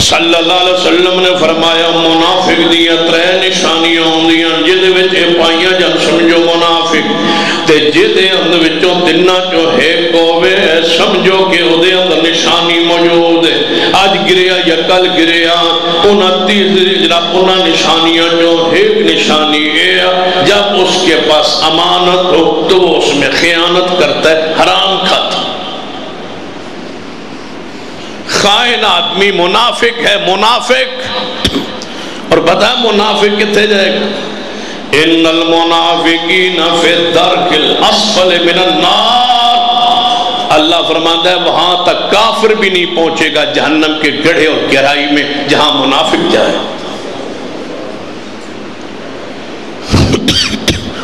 صلی اللہ علیہ وسلم نے فرمایا، منافق دیا ترے نشانیاں ہوں دیا، جدے وچے پائیاں جن سمجھو منافق، تے جدے اندر وچوں تنہ جو ہے کووے سمجھو کہ او دے اندر نشانی موجود ہے۔ آج گریا یا کل گریا انہ تیز جناب انہ نشانیاں جو ایک نشانی ہے جب اس کے پاس امانت ہو تو وہ اس میں خیانت کرتا ہے، حرام کھاتا خائن آدمی منافق ہے، منافق۔ اور بتا منافق کتے جائے گا؟ ان المنافقین فی الدرک الاسفل من النار۔ اللہ فرماتا ہے، وہاں تک کافر بھی نہیں پہنچے گا جہنم کے گڑھے اور گہرائی میں جہاں منافق جائے۔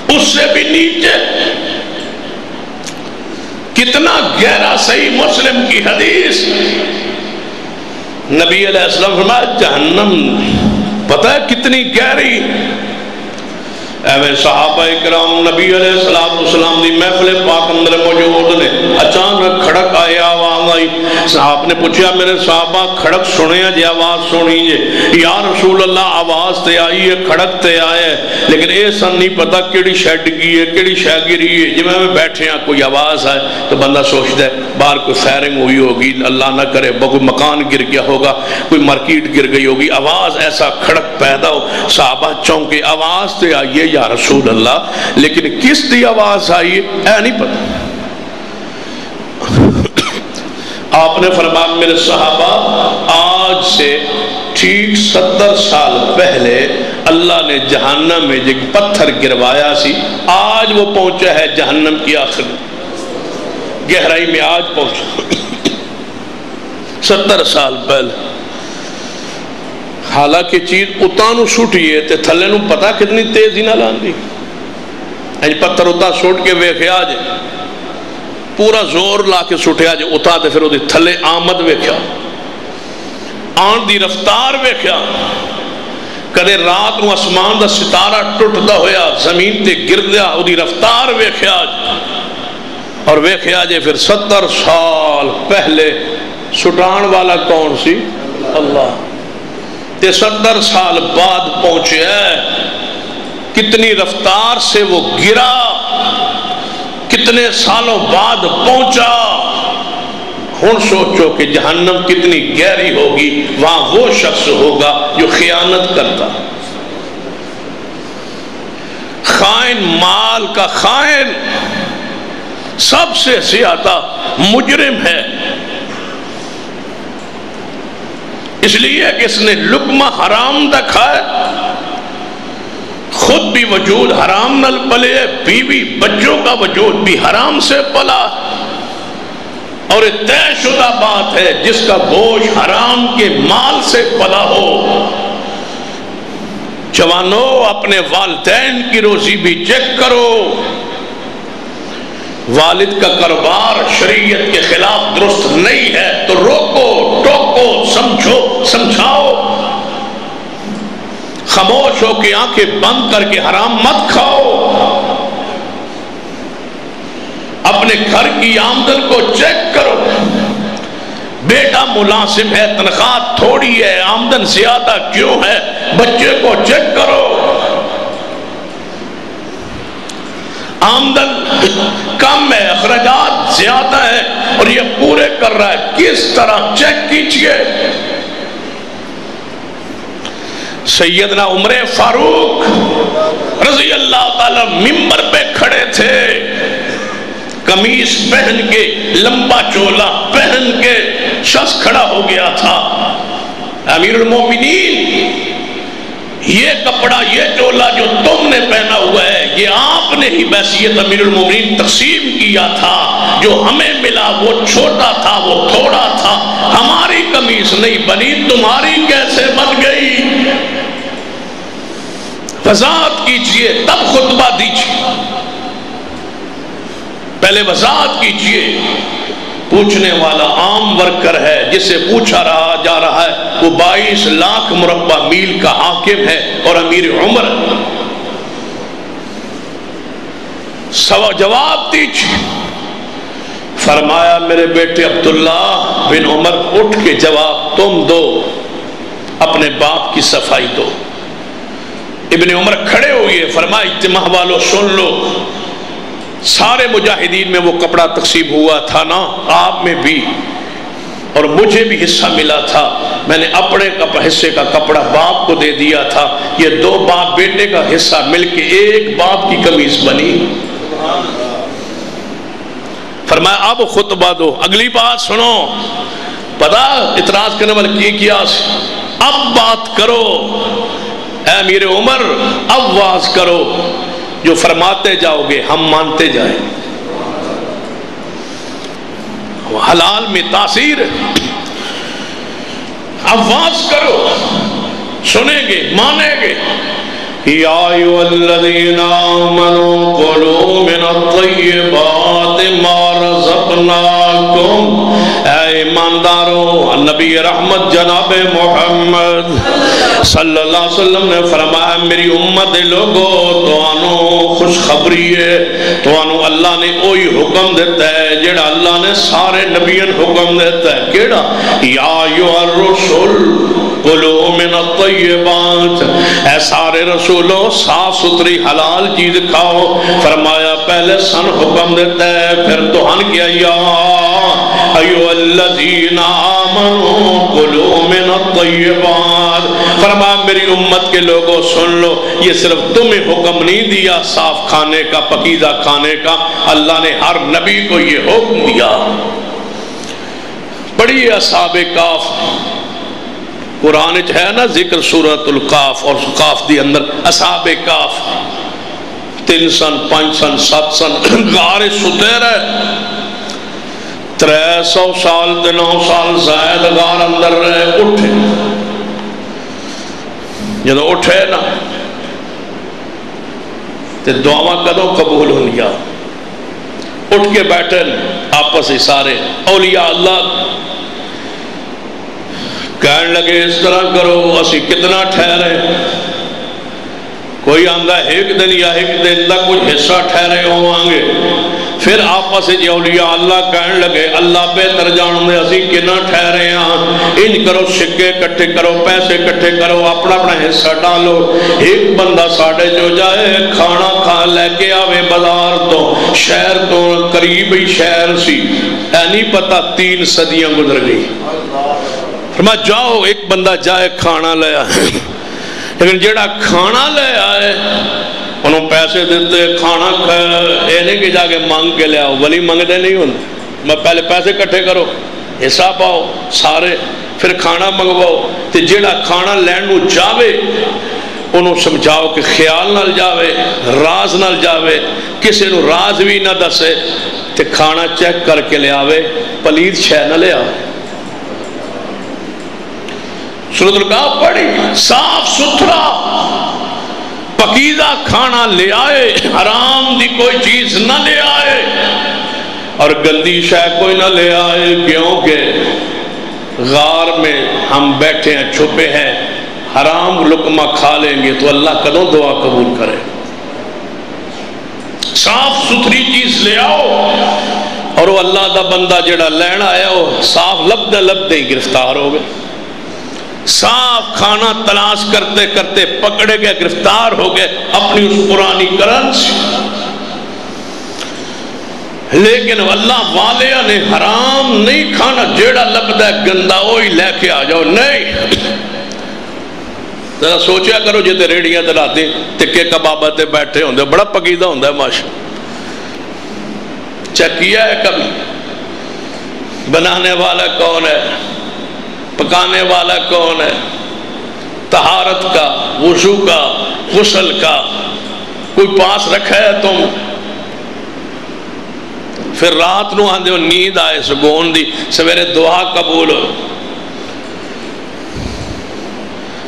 اس سے بھی نیچے۔ کتنا گہرا صحیح مسلم کی حدیث۔ نبی علیہ السلام فرمایا، جہنم پتہ ہے کتنی گہری ایویں صحابہ اکرام نبی علیہ السلام دی محفل پاک اندر موجود نے، اچانک کھڑک آیا آواز آئی۔ صحاب نے پوچھا، میرے صحابہ، کھڑک سنے جی آواز سنی جی۔ یا رسول اللہ، آواز تے آئی ہے، کھڑک تے آئے لیکن اے سن نہیں پتا کیڑی شیڈ کی ہے، کیڑی شے گری ہے۔ جی میں بیٹھے ہیں، کوئی آواز آئے تو بندہ سوچتا ہے، باہر کوئی فائرنگ ہوئی ہوگی، اللہ نہ کرے کوئی مکان گر گیا ہوگا، کوئی مارکیٹ گر گئی ہوگی۔ آواز ایسا کھڑک پیدا ہو، صحابہ چونکہ آواز تے آئیے یا رسول اللہ، لیکن کس دی آواز آئی اے نہیں پتا۔ آپ نے فرمایا میرے صحابہ، آج سے ٹھیک ستر سال پہلے اللہ نے جہنم میں ایک پتھر گروایا سی، آج وہ پہنچا ہے جہنم کی آخر گہرائی میں آج پہنچا۔ ستر سال پہلے۔ حالانکہ چیز اتانو سوٹیے تے تھلے نو پتا کتنی تیزی نہ لان دی۔ اینج پتھر اتا سوٹ کے ویکھے آجے پورا زور لا کے سوٹے آجے اتا تے پھر وہ تھلے آمد ویکھیا۔ آن دی رفتار ویکھیا۔ کدے رات نو اسمان دا ستارہ ٹوٹتا ہویا، زمین تے گر دیا وہ دی رفتار ویکھیا۔ اور ویکھیا آجے پھر ستر سال پہلے سٹان والا کون سی؟ اللہ۔ تے ستر سال بعد پہنچے ہے۔ کتنی رفتار سے وہ گرا۔ کتنے سالوں بعد پہنچا۔ ہن سوچو کہ جہنم کتنی گہری ہوگی، وہاں وہ شخص ہوگا جو خیانت کرتا۔ خائن، مال کا خائن۔ سب سے زیادہ مجرم ہے۔ اس لیے کہ اس نے لکمہ حرام دکھا ہے۔ خود بھی وجود حرام نل پلے بیوی بچوں کا وجود بھی حرام سے پلا۔ اور طے شدہ بات ہے، جس کا گوشت حرام کے مال سے پلا ہو۔ جوانو، اپنے والدین کی روزی بھی چیک کرو۔ والد کا کاروبار شریعت کے خلاف درست نہیں ہے، تو روکو، ٹوکو، سمجھو، سمجھاؤ۔ خاموش ہو کے آنکھیں بند کر کے حرام مت کھاؤ۔ اپنے گھر کی آمدن کو چیک کرو۔ بیٹا ملازم ہے، تنخواہ تھوڑی ہے، آمدن زیادہ کیوں ہے؟ بچے کو چیک کرو۔ آمدن کم ہے، اخراجات زیادہ ہے اور یہ پورے کر رہا ہے۔ کس طرح چیک کیجیے؟ سیدنا عمر فاروق رضی اللہ تعالی ممبر پہ کھڑے تھے۔ کمیز پہن کے، لمبا چولا پہن کے شخص کھڑا ہو گیا تھا۔ امیر المومنین، یہ کپڑا، یہ چولا جو تم نے پہنا ہوا ہے، یہ آپ نے ہی بحثیت امیر المومنین تقسیم کیا تھا۔ جو ہمیں ملا، وہ چھوٹا تھا، وہ تھوڑا تھا۔ ہماری کمیز نہیں بنی، تمہاری کیسے بن گئی؟ وضاحت کیجیے، تب خطبہ دیجیے۔ پہلے وضاحت کیجیے، پوچھنے والا عام ورکر ہے، جسے پوچھا رہا جا رہا ہے، وہ بائیس لاکھ مربع میل کا حاکم ہے اور امیر عمر۔ سوا جواب دیجیے۔ فرمایا، میرے بیٹے عبداللہ بن عمر، اٹھ کے جواب تم دو، اپنے باپ کی صفائی دو۔ ابن عمر کھڑے ہوئے فرمایا، اجتماع والو، سن لو۔ سارے مجاہدین میں وہ کپڑا تقسیم ہوا تھا نا، آپ میں بھی۔ اور مجھے بھی حصہ ملا تھا۔ میں نے اپنے حصے کا کپڑا باپ کو دے دیا تھا۔ یہ دو باپ بیٹے کا حصہ مل کے ایک باپ کی کمیز بنی۔ فرمایا، اب خطبہ دو۔ اگلی بات سنو۔ پتا، اعتراض کرنے والے کی کیا اب بات کرو۔ اے میرے عمر، اب واز کرو۔ جو فرماتے جاؤ گے، ہم مانتے جائیں۔ حلال میں تاثیر۔ آواز کرو۔ سنیں گے، مانیں گے۔ یا ایو الذین آمنوا قلوا من الطیبات ما رزقناکم۔ اے ایماندارو، نبی رحمت جناب محمد صلی اللہ علیہ وسلم نے فرمایا، میری امت لوگو تو آنو خوشخبری ہے تو آنو اللہ نے اوہی حکم دیتا ہے جڑا اللہ نے سارے نبیان حکم دیتا ہے۔ کیڑا؟ یا ایو الرسول قلو من الطیبات۔ اے سارے رسولوں صاف ستری حلال چیز کھاؤ۔ فرمایا، پہلے سن حکم دیتا ہے، پھر تو ہن کیا یا ایو الذین آمنوا قلو من الطیبات فرمایا میری امت کے لوگوں، سن لو، یہ صرف تمہیں حکم نہیں دیا صاف کھانے کا، پکیزہ کھانے کا۔ اللہ نے ہر نبی کو یہ حکم دیا۔ پڑھی اصحاب کاف۔ قرآن ہے نا ذکر سورت القاف اور قاف دی اندر اصحاب کاف۔ تین سن، پانچ سن، سات سن غار ستیر ہے ترے سو سال تے نو سال زائد غار اندر رہے، اٹھے۔ جدو اٹھے نا، تے دعوا کدو قبول ہو لیا اٹھ کے بیٹھے آپس ہی سارے، اولیاء اللہ۔ کہنے لگے، اس طرح کرو، اسی کتنا ٹھہرے۔ کوئی آندہ ایک دن یا ایک دن تک کچھ حصہ ٹھہرے ہوانگے پھر آپس جی اولیاء اللہ کہنے لگے، اللہ بہتر جان دے اسی کنا ٹھہرے ہیں ان کرو سکے کٹھے کرو، پیسے کٹھے کرو، اپنا اپنا حصہ ڈالو۔ ایک بندہ ساڑھے جو جائے، کھانا کھا لے کے آوے بازار تو، شہر تو قریب ہی شہر سی۔ اے نہیں پتا تین صدیاں گزر گئی۔ فرما جاؤ، ایک بندہ جائے کھانا لے آئے۔ لیکن جیڑا کھانا لے آئے انہوں پیسے دیتے کھانا کھائے نہیں کہ جا کے مانگ کے لے آؤ، ولی مانگ دے نہیں ہوں میں پہلے پیسے کٹھے کرو حصہ پاؤ سارے، پھر کھانا منگواؤ۔ تو جیڑا کھانا لینو جاوے، انہوں سمجھاؤ کہ خیال نال جاوے، راز نال جاوے۔ کسی نو راز بھی نہ دسے تو کھانا چیک کر کے لے آوے پلید شہ نہ لے آوے۔ سورت القاف پڑھی، صاف ستھرا۔ پکیزہ کھانا لے آئے، حرام دی کوئی چیز نہ لے آئے۔ اور گندی شے کوئی نہ لے آئے کیونکہ غار میں ہم بیٹھے ہیں، چھپے ہیں۔ حرام لقمہ کھا لیں گے تو اللہ کدوں دعا قبول کرے؟ صاف ستھری چیز لے آؤ۔ اور وہ اللہ دا بندہ جڑا لینا آیا، وہ صاف لب دے لب دے گرفتار ہو گئے صاف کھانا تلاش کرتے کرتے پکڑے گئے، گرفتار ہو گئے، اپنی اس پرانی کرن لیکن اللہ والے نے حرام نہیں کھانا، جیڑا لبدا ہے گندا وہی لے کے آ جاؤ۔ نہیں۔ ذرا سوچیا کرو جی ریڑیاں دلاتے تکے کبابا تے بیٹھے ہوندے، بڑا پکیدہ ہوندا ہے ماشا چکیا ہے کبھی؟ بنانے والا کون ہے؟ پکانے والا کون ہے؟ تہارت کا، وضو کا، غسل کا۔ کوئی پاس رکھا ہے تم؟ پھر رات نو آدھے نیند آئے سکون دی۔ سویرے دعا قبول ہو۔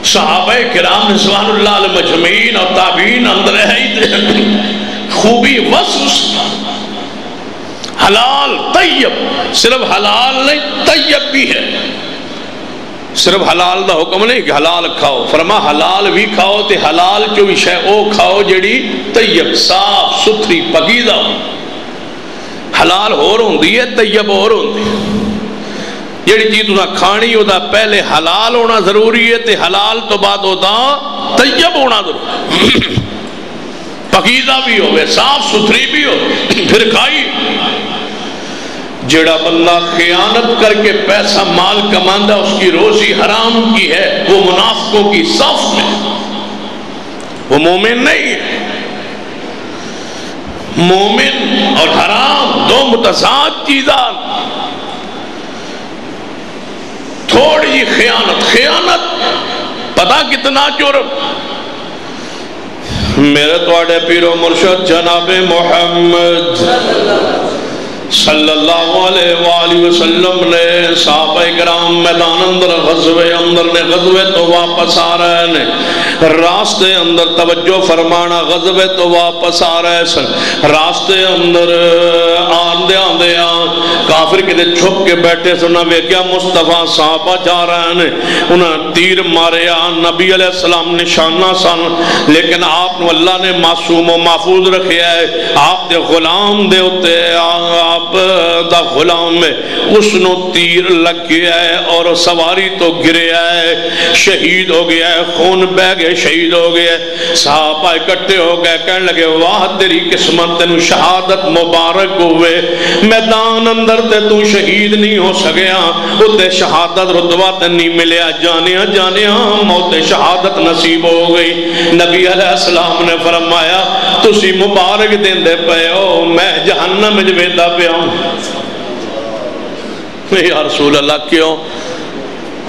صحابہ کرام نسوان اللہ علیہ مجمعین اور تابعین اندر ہے خوبی وصف۔ حلال، طیب۔ صرف حلال نہیں، طیب بھی ہے۔ صرف حلال دا حکم نہیں کہ حلال کھاؤ۔ فرما حلال بھی کھاؤ تے حلال جو بھی شے او کھاؤ جڑی طیب، صاف، ستھری پگیدہ حلال ہور ہوندی ہے، طیب ہور ہوندی ہے۔ جڑی چیز تُسا کھانی ہوتا پہلے حلال ہونا ضروری ہے تے حلال تو بعد ہوتا طیب ہونا ضروری پقیدہ بھی ہوئے صاف، ستھری بھی ہو پھر کھائی جڑا بندہ خیانت کر کے پیسہ مال کماندہ اس کی روزی حرام کی ہے، وہ منافقوں کی صف میں وہ مومن نہیں ہے۔ مومن اور حرام دو متضاد چیزان۔ تھوڑی جی خیانت خیانت پتا کتنا جرم میرے توڑے پیرو مرشد جناب محمد۔ صلی اللہ علیہ وآلہ وسلم نے صحابہ کرام میدان اندر غزوے اندر نے غزوے تو واپس آ رہے نے۔ راستے اندر توجہ فرمانا غزوے تو واپس آ رہے سن۔ راستے اندر آن دے آن دے آن کافر کے دے چھپ کے بیٹھے سنا وے کیا مصطفیٰ صحابہ جا رہے ہیں۔ انہاں تیر مارے آن نبی علیہ السلام نشانہ سن۔ لیکن آپ نو اللہ نے معصوم و محفوظ رکھے ہے۔ آپ دے غلام دے ہوتے آپ دا غلام میں اس نو تیر لگ گیا ہے اور سواری تو گریا ہے۔ شہید ہو گیا ہے، خون بہ گئے، شہید ہو گیا ہے صحابہ اکٹھے ہو گئے، کہنے لگے، واہ، تیری قسمت تینو شہادت مبارک ہوئے۔ میدان اندر تے تو شہید نہیں ہو سکیا تے شہادت رتبہ تے نہیں ملیا۔ جانیا جانیا موت شہادت نصیب ہو گئی۔ نبی علیہ السلام نے فرمایا، تسی مبارک دین دے پے ہو، میں جہنم میں جویدہ پہ یا رسول اللہ، کیوں؟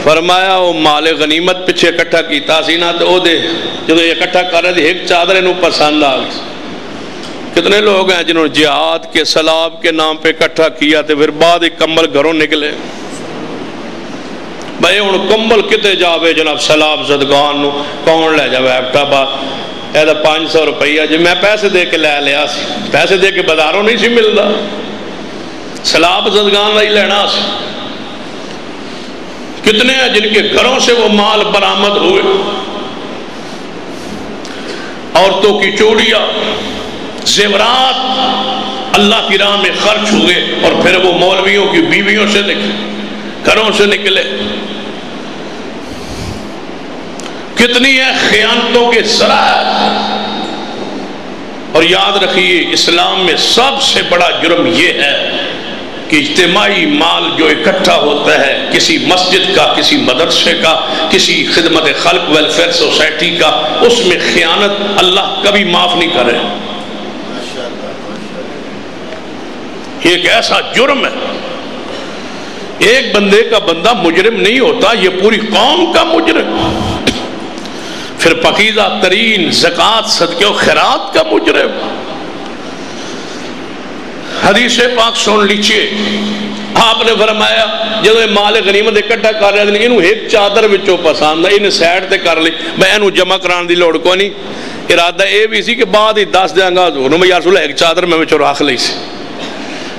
فرمایا وہ مال غنیمت پچھے اکٹھا کیتا سی نا تو دے جب اکٹھا کر رہے تھے، ایک چادر انہوں پسند آ کتنے لوگ ہیں جنہوں نے جہاد کے سلاب کے نام پہ اکٹھا کیا تھے پھر بعد ایک کمبل گھروں نکلے؟ بھائی ہوں کمبل کتے جاوے جناب سلاب زدگان نو، کون لے جاوے ایپٹا با اے دا پانچ سو روپیہ جب میں پیسے دے کے لے لیا سی۔ پیسے دے کے بازاروں نہیں سی ملتا۔ سلاب زدگان لائی لینا سی۔ کتنے ہیں جن کے گھروں سے وہ مال برآمد ہوئے؟ عورتوں کی چوڑیاں زیورات اللہ کی راہ میں خرچ ہوئے اور پھر وہ مولویوں کی بیویوں سے نکلے، گھروں سے نکلے۔ کتنی ہے خیانتوں کے ذرائع اور یاد رکھیے، اسلام میں سب سے بڑا جرم یہ ہے کہ اجتماعی مال جو اکٹھا ہوتا ہے، کسی مسجد کا، کسی مدرسے کا، کسی خدمت خلق ویلفیئر سوسائٹی کا، اس میں خیانت اللہ کبھی معاف نہیں کرے۔ یہ ایک ایسا جرم ہے۔ ایک بندے کا بندہ مجرم نہیں ہوتا، یہ پوری قوم کا مجرم۔ پھر پقیدہ ترین زکاة صدقے و خیرات کا مجرم۔ حدیث پاک سن لیچئے آپ نے فرمایا، جب مال غنیمت اکٹھا کر رہے ہیں، انہوں ایک چادر وچوں پسند ہے انہیں سیڈ تے کر لی۔ میں انہوں جمع کران دی لوڑ کو نہیں۔ ارادہ اے بھی سی کہ بعد ہی دس دے آنگا حضور میں یا رسول ایک چادر میں وچوں راکھ لی سی۔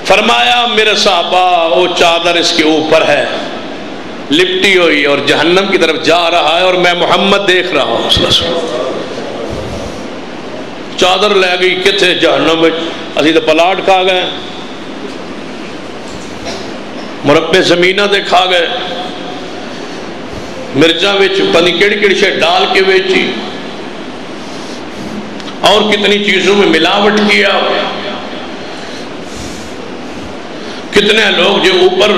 فرمایا، میرے صحابہ، وہ چادر اس کے اوپر ہے، لپٹی ہوئی اور جہنم کی طرف جا رہا ہے اور میں محمد دیکھ رہا ہوں۔ صلی اللہ چادر لے گئی کتنے جہنم میں۔ اسی تو پلاٹ کھا گئے۔ مربے زمینہ دے کھا گئے۔ مرچا وچ، پتہ کیڑی کیڑی شے ڈال کے ویچی۔ اور کتنی چیزوں میں ملاوٹ کیا۔ کتنے لوگ جو اوپر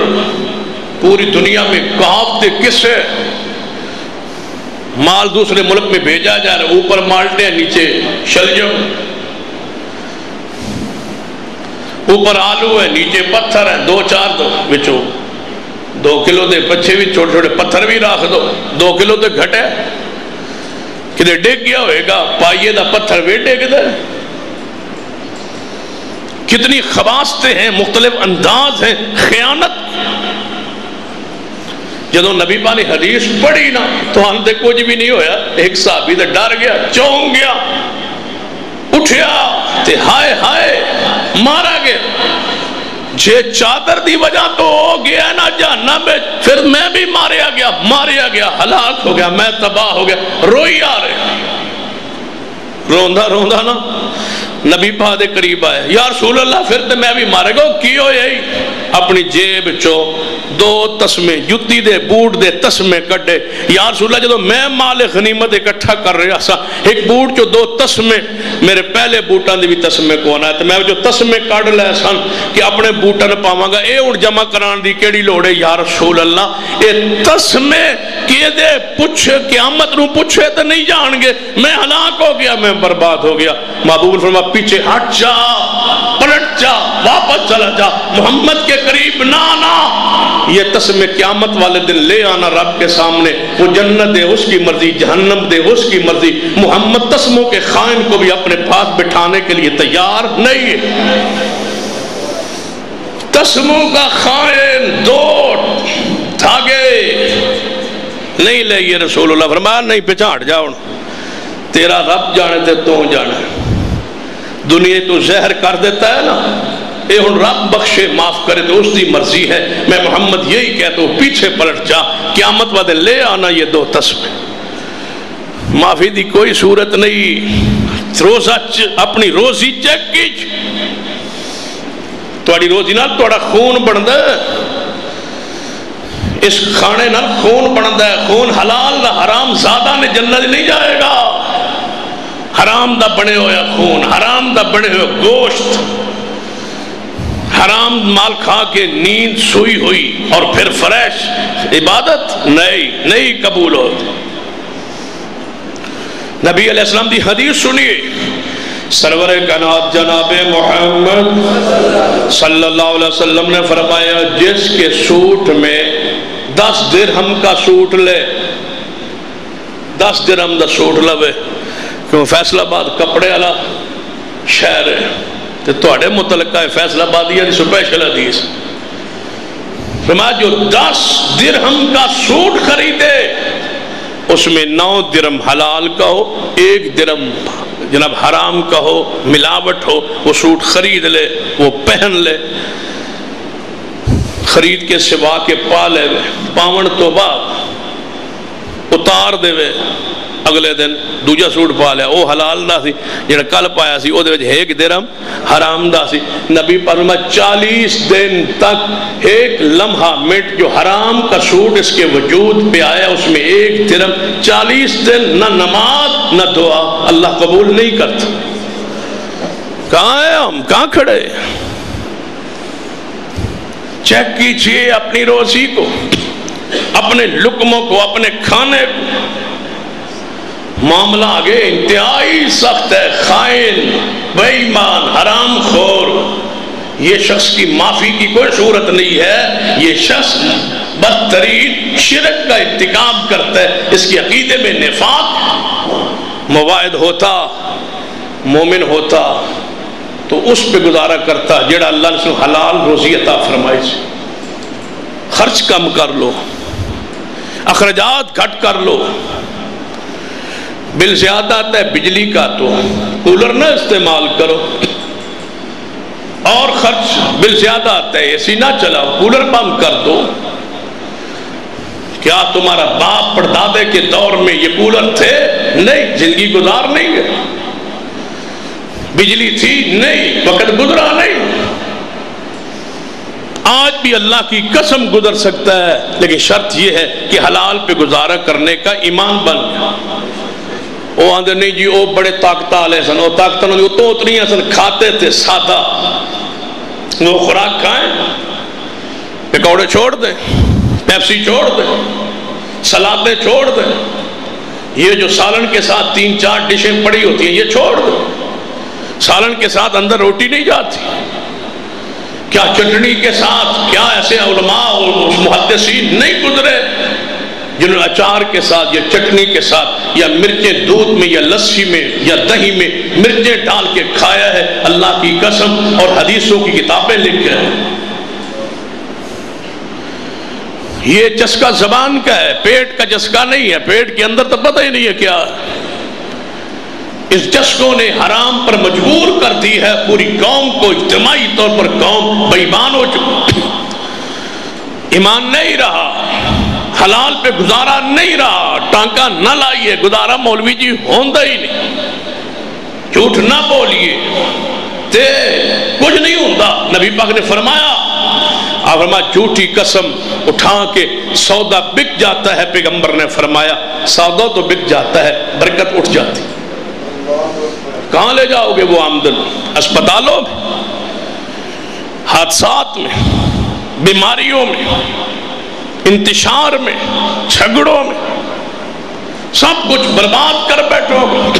پوری دنیا میں کہاوتے کس ہے مال دوسرے ملک میں بھیجا جا رہا ہے؟ اوپر مالٹے ہیں نیچے شلجم اوپر آلو ہے، نیچے پتھر ہے، دو چار دو بچو دو کلو دے پچھے بھی، چھوٹے چھوٹے پتھر بھی راکھ دو۔ دو کلو تے گھٹے۔ کدھر ڈگ گیا ہوئے گا، پائیے دا پتھر وے ڈگ دے کتنی خواستیں ہیں، مختلف انداز ہیں، خیانت۔ جدو نبی پانی حدیث پڑھی نا، تو ہم دے کچھ بھی نہیں ہویا۔ ایک صحابی دے ڈر گیا، چونگ گیا، اٹھیا تے ہائے ہائے مارا گیا۔ جے چادر دی وجہ تو ہو گیا نا جہنم میں، پھر میں بھی ماریا گیا ماریا گیا، ہلاک ہو گیا، میں تباہ ہو گیا، روئی آ رہے۔ روندہ روندہ نا نبی پا دے قریب آئے۔ یا رسول اللہ، پھر تے میں بھی مارے گا کی ہو یہی اپنی جیب چو دو تسمے، جتی دے، بوٹ دے تسمے کٹے یا رسول اللہ جدو میں مال غنیمت اکٹھا کر رہا سا، ایک بوٹ چو دو تسمے، میرے پہلے بوٹان دے بھی تسمے کو آنا ہے؟ تو میں جو تسمے کٹ لے سن کہ اپنے بوٹان پاواں گا، اے اڑ جمع کران دی کیڑی لوڑے یا رسول اللہ، اے تسمے کیے دے پوچھ قیامت نو پوچھے تو نہیں جان گے۔ میں ہلاک ہو گیا، میں برباد ہو گیا۔ محبوب فرما، پیچھے ہٹ جا، پلٹ جا، واپس چلا جا۔ محمد کے قریب نانا یہ تسم قیامت والے دن لے آنا رب کے سامنے۔ وہ جنت دے، اس کی مرضی، جہنم دے، اس کی مرضی۔ محمد تسموں کے خائن کو بھی اپنے پاس بٹھانے کے لیے تیار نہیں۔ ہے تسموں کا خائن دوڑ، دھاگے۔ نہیں لے یہ رسول اللہ، فرمایا نہیں، پچھاڑ جاؤ۔ تیرا رب جانے تے تو جانے دنیا تو زہر کر دیتا ہے نا۔ اے ہن رب بخشے معاف کرے تو اس دی مرضی ہے۔ میں محمد یہی کہتا ہوں، پیچھے پلٹ جا۔ قیامت والے لے آنا یہ دو تسمے معافی دی کوئی صورت نہیں۔ روزہ اپنی روزی چیک کیج۔ تھوڑی روزی نہ تھوڑا خون بن اس کھانے نہ خون بن دے خون حلال نہ حرام زیادہ نے جنت نہیں جائے گا۔ حرام دا بنے ہویا خون، حرام دا بنے ہوئے گوشت۔ حرام مال کھا کے نیند سوئی ہوئی اور پھر فریش، عبادت نہیں نہیں قبول ہو۔ نبی علیہ السلام دی حدیث سنیے۔ سرور کنات جناب محمد صلی اللہ علیہ وسلم نے فرمایا، جس کے سوٹ میں دس درہم کا سوٹ لے، دس درہم دا سوٹ لوے۔ کیوں؟ فیصلہ باد کپڑے والا شہر ہے۔ تو توڑے متعلقہ فیصلہ بادی ہے سپیشل حدیث۔ فرمایا، جو دس درہم کا سوٹ خریدے، اس میں نو درم حلال کا ہو ایک درم جناب حرام کا ہو ملاوٹ ہو، وہ سوٹ خرید لے، وہ پہن لے۔ خرید کے سوا کے پا لے پاون تو بعد اتار دے وے اگلے دن دوجا سوٹ پا لیا، وہ حلال دا سی، جڑا کل پایا سی او دے وچ ایک درہم حرام دا سی۔ نبی فرما چالیس دن تک ایک لمحہ منٹ جو حرام کا سوٹ اس کے وجود پہ آیا، اس میں ایک درہم چالیس دن نہ نماز، نہ دعا۔ اللہ قبول نہیں کرتا۔ کہاں ہے ہم؟ کہاں کھڑے چیک کیجیے اپنی روزی کو، اپنے لکموں کو، اپنے کھانے کو۔ معاملہ آگے انتہائی سخت ہے، خائن بے ایمان حرام خور۔ یہ شخص کی معافی کی کوئی صورت نہیں ہے۔ یہ شخص بدترین شرک کا اتقاب کرتا ہے۔ اس کی عقیدے میں نفاق مواعد ہوتا، مومن ہوتا، تو اس پہ گزارا کرتا جڑا اللہ نے حلال روزی عطا فرمائے سے خرچ کم کر لو، اخراجات گھٹ کر لو۔ بل زیادہ آتا ہے بجلی کا تو کولر نہ استعمال کرو اور خرچ بل زیادہ آتا ہے اے سی نہ چلاؤ، کولر بند کر دو۔ کیا تمہارا باپ پردادے کے دور میں یہ کولر تھے؟ نہیں، زندگی گزار نہیں گئے۔ بجلی تھی؟ نہیں، وقت گزرا نہیں۔ آج بھی اللہ کی قسم گزر سکتا ہے، لیکن شرط یہ ہے کہ حلال پہ گزارا کرنے کا ایمان بن۔ وہ آدھے نہیں جی وہ بڑے طاقت والے سن، وہ طاقت تو اتنی سن، کھاتے تھے سادہ۔ وہ خوراک کھائیں، پکوڑے چھوڑ دیں، پیپسی چھوڑ دیں، سلادیں چھوڑ دیں۔ یہ جو سالن کے ساتھ تین چار ڈشیں پڑی ہوتی ہیں، یہ چھوڑ دیں۔ سالن کے ساتھ اندر روٹی نہیں جاتی۔ کیا چٹنی کے ساتھ، کیا ایسے علماء اور محدثین نہیں گزرے؟ جنہوں نے اچار کے ساتھ یا چٹنی کے ساتھ یا مرچیں دودھ میں یا لسی میں یا دہی میں مرچیں ڈال کے کھایا ہے، اللہ کی قسم اور حدیثوں کی کتابیں لکھ کے یہ چسکا زبان کا ہے، پیٹ کا چسکا نہیں ہے۔ پیٹ کے اندر تو پتہ ہی نہیں ہے کیا۔ اس چسکوں نے حرام پر مجبور کر دی ہے، پوری قوم کو اجتماعی طور پر قوم بےمان ہو چکی۔ ایمان نہیں رہا۔ حلال پہ گزارا نہیں رہا، ٹانکا نہ لائیے، گزارا مولوی جی ہوندہ ہی نہیں۔ جھوٹ نہ بولیے۔ تے کچھ نہیں ہوندہ نبی پاک نے فرمایا آپ فرمایا، جھوٹی قسم اٹھا کے سودا بک جاتا ہے، پیغمبر نے فرمایا، سودا تو بک جاتا ہے، برکت اٹھ جاتی۔ کہاں لے جاؤ گے وہ آمدن؟ اسپتالوں میں، حادثات میں، بیماریوں میں۔ انتشار میں، جھگڑوں میں، سب کچھ برباد کر بیٹھو۔ گے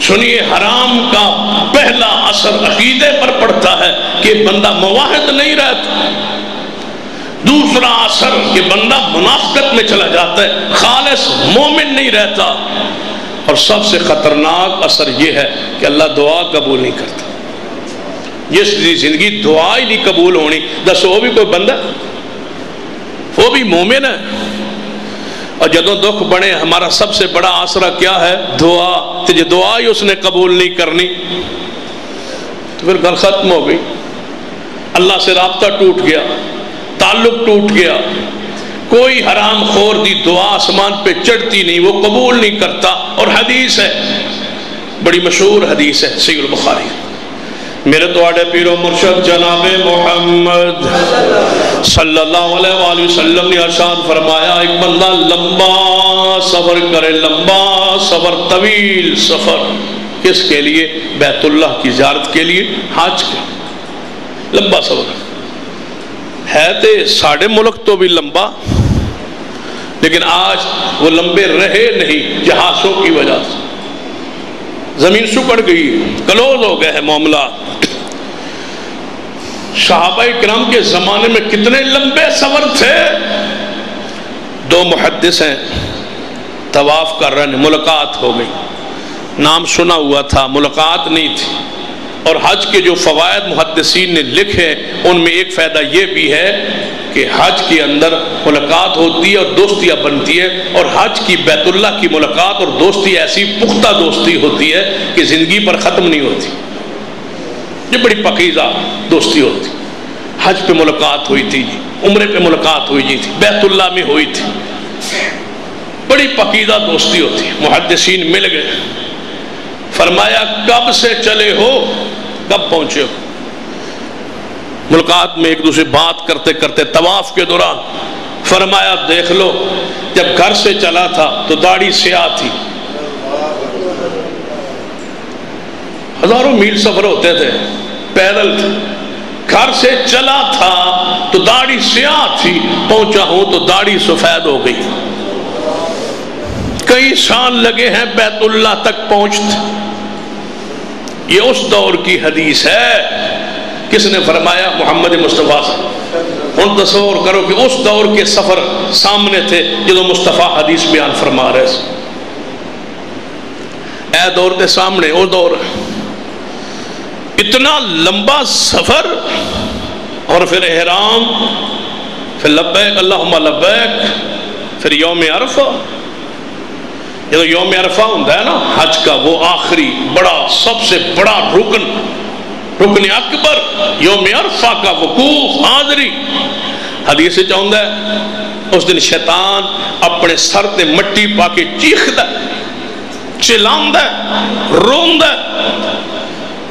سنیے، حرام کا پہلا اثر عقیدے پر پڑتا ہے کہ بندہ مواحد نہیں رہتا۔ دوسرا اثر کہ بندہ منافقت میں چلا جاتا ہے، خالص مومن نہیں رہتا۔ اور سب سے خطرناک اثر یہ ہے کہ اللہ دعا قبول نہیں کرتا۔ جس زندگی دعا ہی نہیں قبول ہونی۔ دس وہ بھی کوئی بندہ؟ وہ بھی مومن ہے۔ اور جدو دکھ بڑے ہمارا سب سے بڑا آسرا کیا ہے؟ دعا۔ تو جو دعا ہی اس نے قبول نہیں کرنی۔ تو پھر گھر ختم ہو گئی۔ اللہ سے رابطہ ٹوٹ گیا۔ تعلق ٹوٹ گیا۔ کوئی حرام خور دی دعا آسمان پہ چڑھتی نہیں، وہ قبول نہیں کرتا۔ اور حدیث ہے۔ بڑی مشہور حدیث ہے سید البخاری۔ میرے دوڑے پیر و مرشد جناب محمد۔ صلی اللہ علیہ وآلہ وسلم نے ارشاد فرمایا، ایک بندہ لمبا سفر کرے، لمبا سفر طویل سفر کس کے لیے؟ بیت اللہ کی زیارت کے لیے حاج کے لمبا سفر ہے تے ساڑھے ملک تو بھی لمبا، لیکن آج وہ لمبے رہے نہیں، جہازوں کی وجہ سے۔ زمین سکڑ گئی کلوز ہو گئے ہیں معاملات۔ صحابہ کرام کے زمانے میں کتنے لمبے سفر تھے؟ دو محدث ہیں، طواف کر رہے ہیں ملاقات ہو گئی۔ نام سنا ہوا تھا، ملاقات نہیں تھی۔ اور حج کے جو فوائد محدثین نے لکھے ان میں ایک فائدہ یہ بھی ہے کہ حج کے اندر ملاقات ہوتی ہے اور دوستیاں بنتی ہے اور حج کی بیت اللہ کی ملاقات اور دوستی ایسی پختہ دوستی ہوتی ہے کہ زندگی پر ختم نہیں ہوتی۔ یہ بڑی پقیزہ دوستی ہوتی حج پہ ملاقات ہوئی تھی، عمرے پہ ملاقات ہوئی تھی، بیت اللہ میں ہوئی تھی۔ بڑی پقیزہ دوستی ہوتی محدثین مل گئے۔ فرمایا، کب سے چلے ہو؟ کب پہنچے ہو؟ ملکات میں ایک دوسرے بات کرتے کرتے طواف کے دوران فرمایا، دیکھ لو، جب گھر سے چلا تھا تو داڑھی سیاہ تھی۔ ہزاروں میل سفر ہوتے تھے۔ پیدل تھے گھر سے چلا تھا تو داڑھی سیاہ تھی، پہنچا ہوں تو داڑھی سفید ہو گئی۔ کئی سال لگے ہیں بیت اللہ تک پہنچتے۔ یہ اس دور کی حدیث ہے۔ کس نے فرمایا؟ محمد مصطفیٰ سے۔ ان تصور کرو کہ اس دور کے سفر سامنے تھے جدو مصطفیٰ حدیث بیان فرما رہے سے اے دور دے سامنے وہ دور۔ اتنا لمبا سفر اور پھر احرام، پھر لبیک، اللہم لبیک، پھر یوم عرفہ۔ یہ تو یوم عرفہ ہوتا ہے نا، حج کا وہ آخری بڑا، سب سے بڑا رکن رکن اکبر، یوم عرفہ کا وقوف، حاضری۔ حدیث چاہتا ہے اس دن شیطان اپنے سر تے مٹی پا کے چیختا ہے چلاندہ ہے روندہ ہے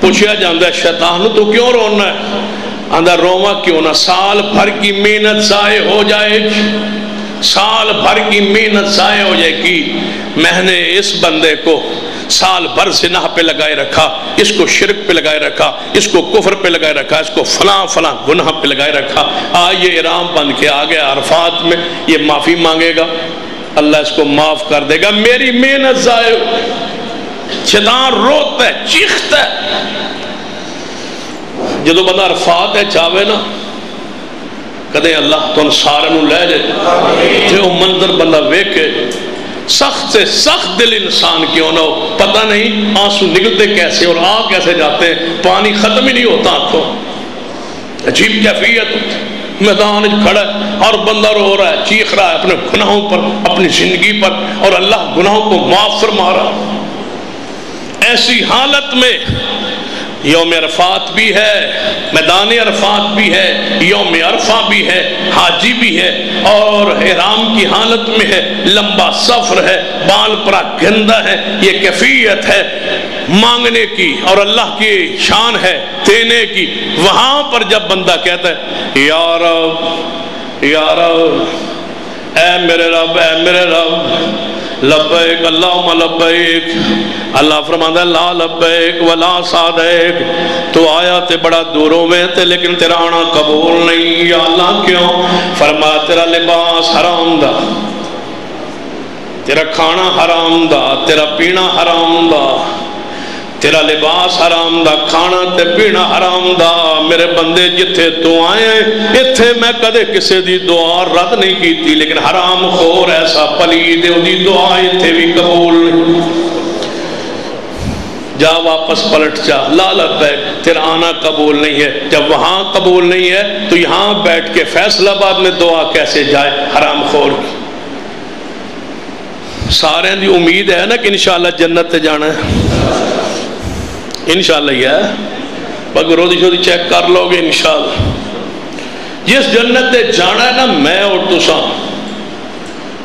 پوچھیا جاندہ ہے، شیطان تو کیوں رونا ہے؟ اندر روما کیوں نہ؟ سال بھر کی محنت ضائع ہو جائے۔ سال بھر کی محنت ضائع ہو جائے گی۔ میں نے اس بندے کو سال بھر زناح پہ لگائے رکھا، اس کو شرک پہ لگائے رکھا، اس کو کفر پہ لگائے رکھا، اس کو فلاں فلاں گناہ پہ لگائے رکھا۔ آج یہ ارام بند کے آگے عرفات میں یہ معافی مانگے گا۔ اللہ اس کو معاف کر دے گا۔ میری محنت ضائع شیطان روتا ہے، چیختا ہے۔ جدو بندہ عرفات ہے چاہے نا، کدے اللہ تو سارے لے جائے۔ جو منظر بندہ ویکے سخت سے سخت دل انسان کیوں نہ ہو، پتہ نہیں آنسو نکلتے کیسے اور آ کیسے جاتے ہیں۔ پانی ختم ہی نہیں ہوتا آنکھوں۔ عجیب کیفیت۔ میدان کھڑا ہے اور بندہ رو رہا ہے، چیخ رہا ہے، اپنے گناہوں پر، اپنی زندگی پر، اور اللہ گناہوں کو معاف فرما رہا ہے۔ ایسی حالت میں یوم عرفات بھی ہے، میدان عرفات بھی ہے، یوم عرفہ بھی ہے، حاجی بھی ہے اور احرام کی حالت میں ہے، لمبا سفر ہے، بال پرا گندہ ہے، یہ کیفیت ہے، مانگنے کی اور اللہ کی شان ہے، دینے کی۔ وہاں پر جب بندہ کہتا ہے، یا رب یا رب، اے میرے رب، اے میرے رب لبیک، اللہم لبیک۔ اللہ فرماتا ہے، لا لبیک ولا صادیک۔ تو آیا تے بڑا دوروں میں تے، لیکن تیرا آنا قبول نہیں۔ یا اللہ، کیوں؟ فرما، تیرا لباس حرام دا۔ تیرا کھانا حرام دا۔ تیرا پینا حرام دا۔ تیرا لباس حرام دا، کھانا تے پینا حرام دا۔ میرے بندے، جتھے تو آئے اتھے میں کدے کسے دی دعا رد نہیں کی تھی لیکن حرام خور ایسا پلی دے دی دعا اتھے بھی قبول جا واپس پلٹ جا، لا لبیک، تیرا آنا قبول نہیں ہے۔ جب وہاں قبول نہیں ہے، تو یہاں بیٹھ کے فیصلہ بعد میں دعا کیسے جائے؟ حرام خور کی۔ سارے دی امید ہے نا کہ انشاءاللہ جنت تے جانا ہے۔ انشاءاللہ یہ ہے۔ باقی روزی شودی چیک کر لو گے انشاءاللہ۔ جس جنت دے جانا ہے نا میں اور تسا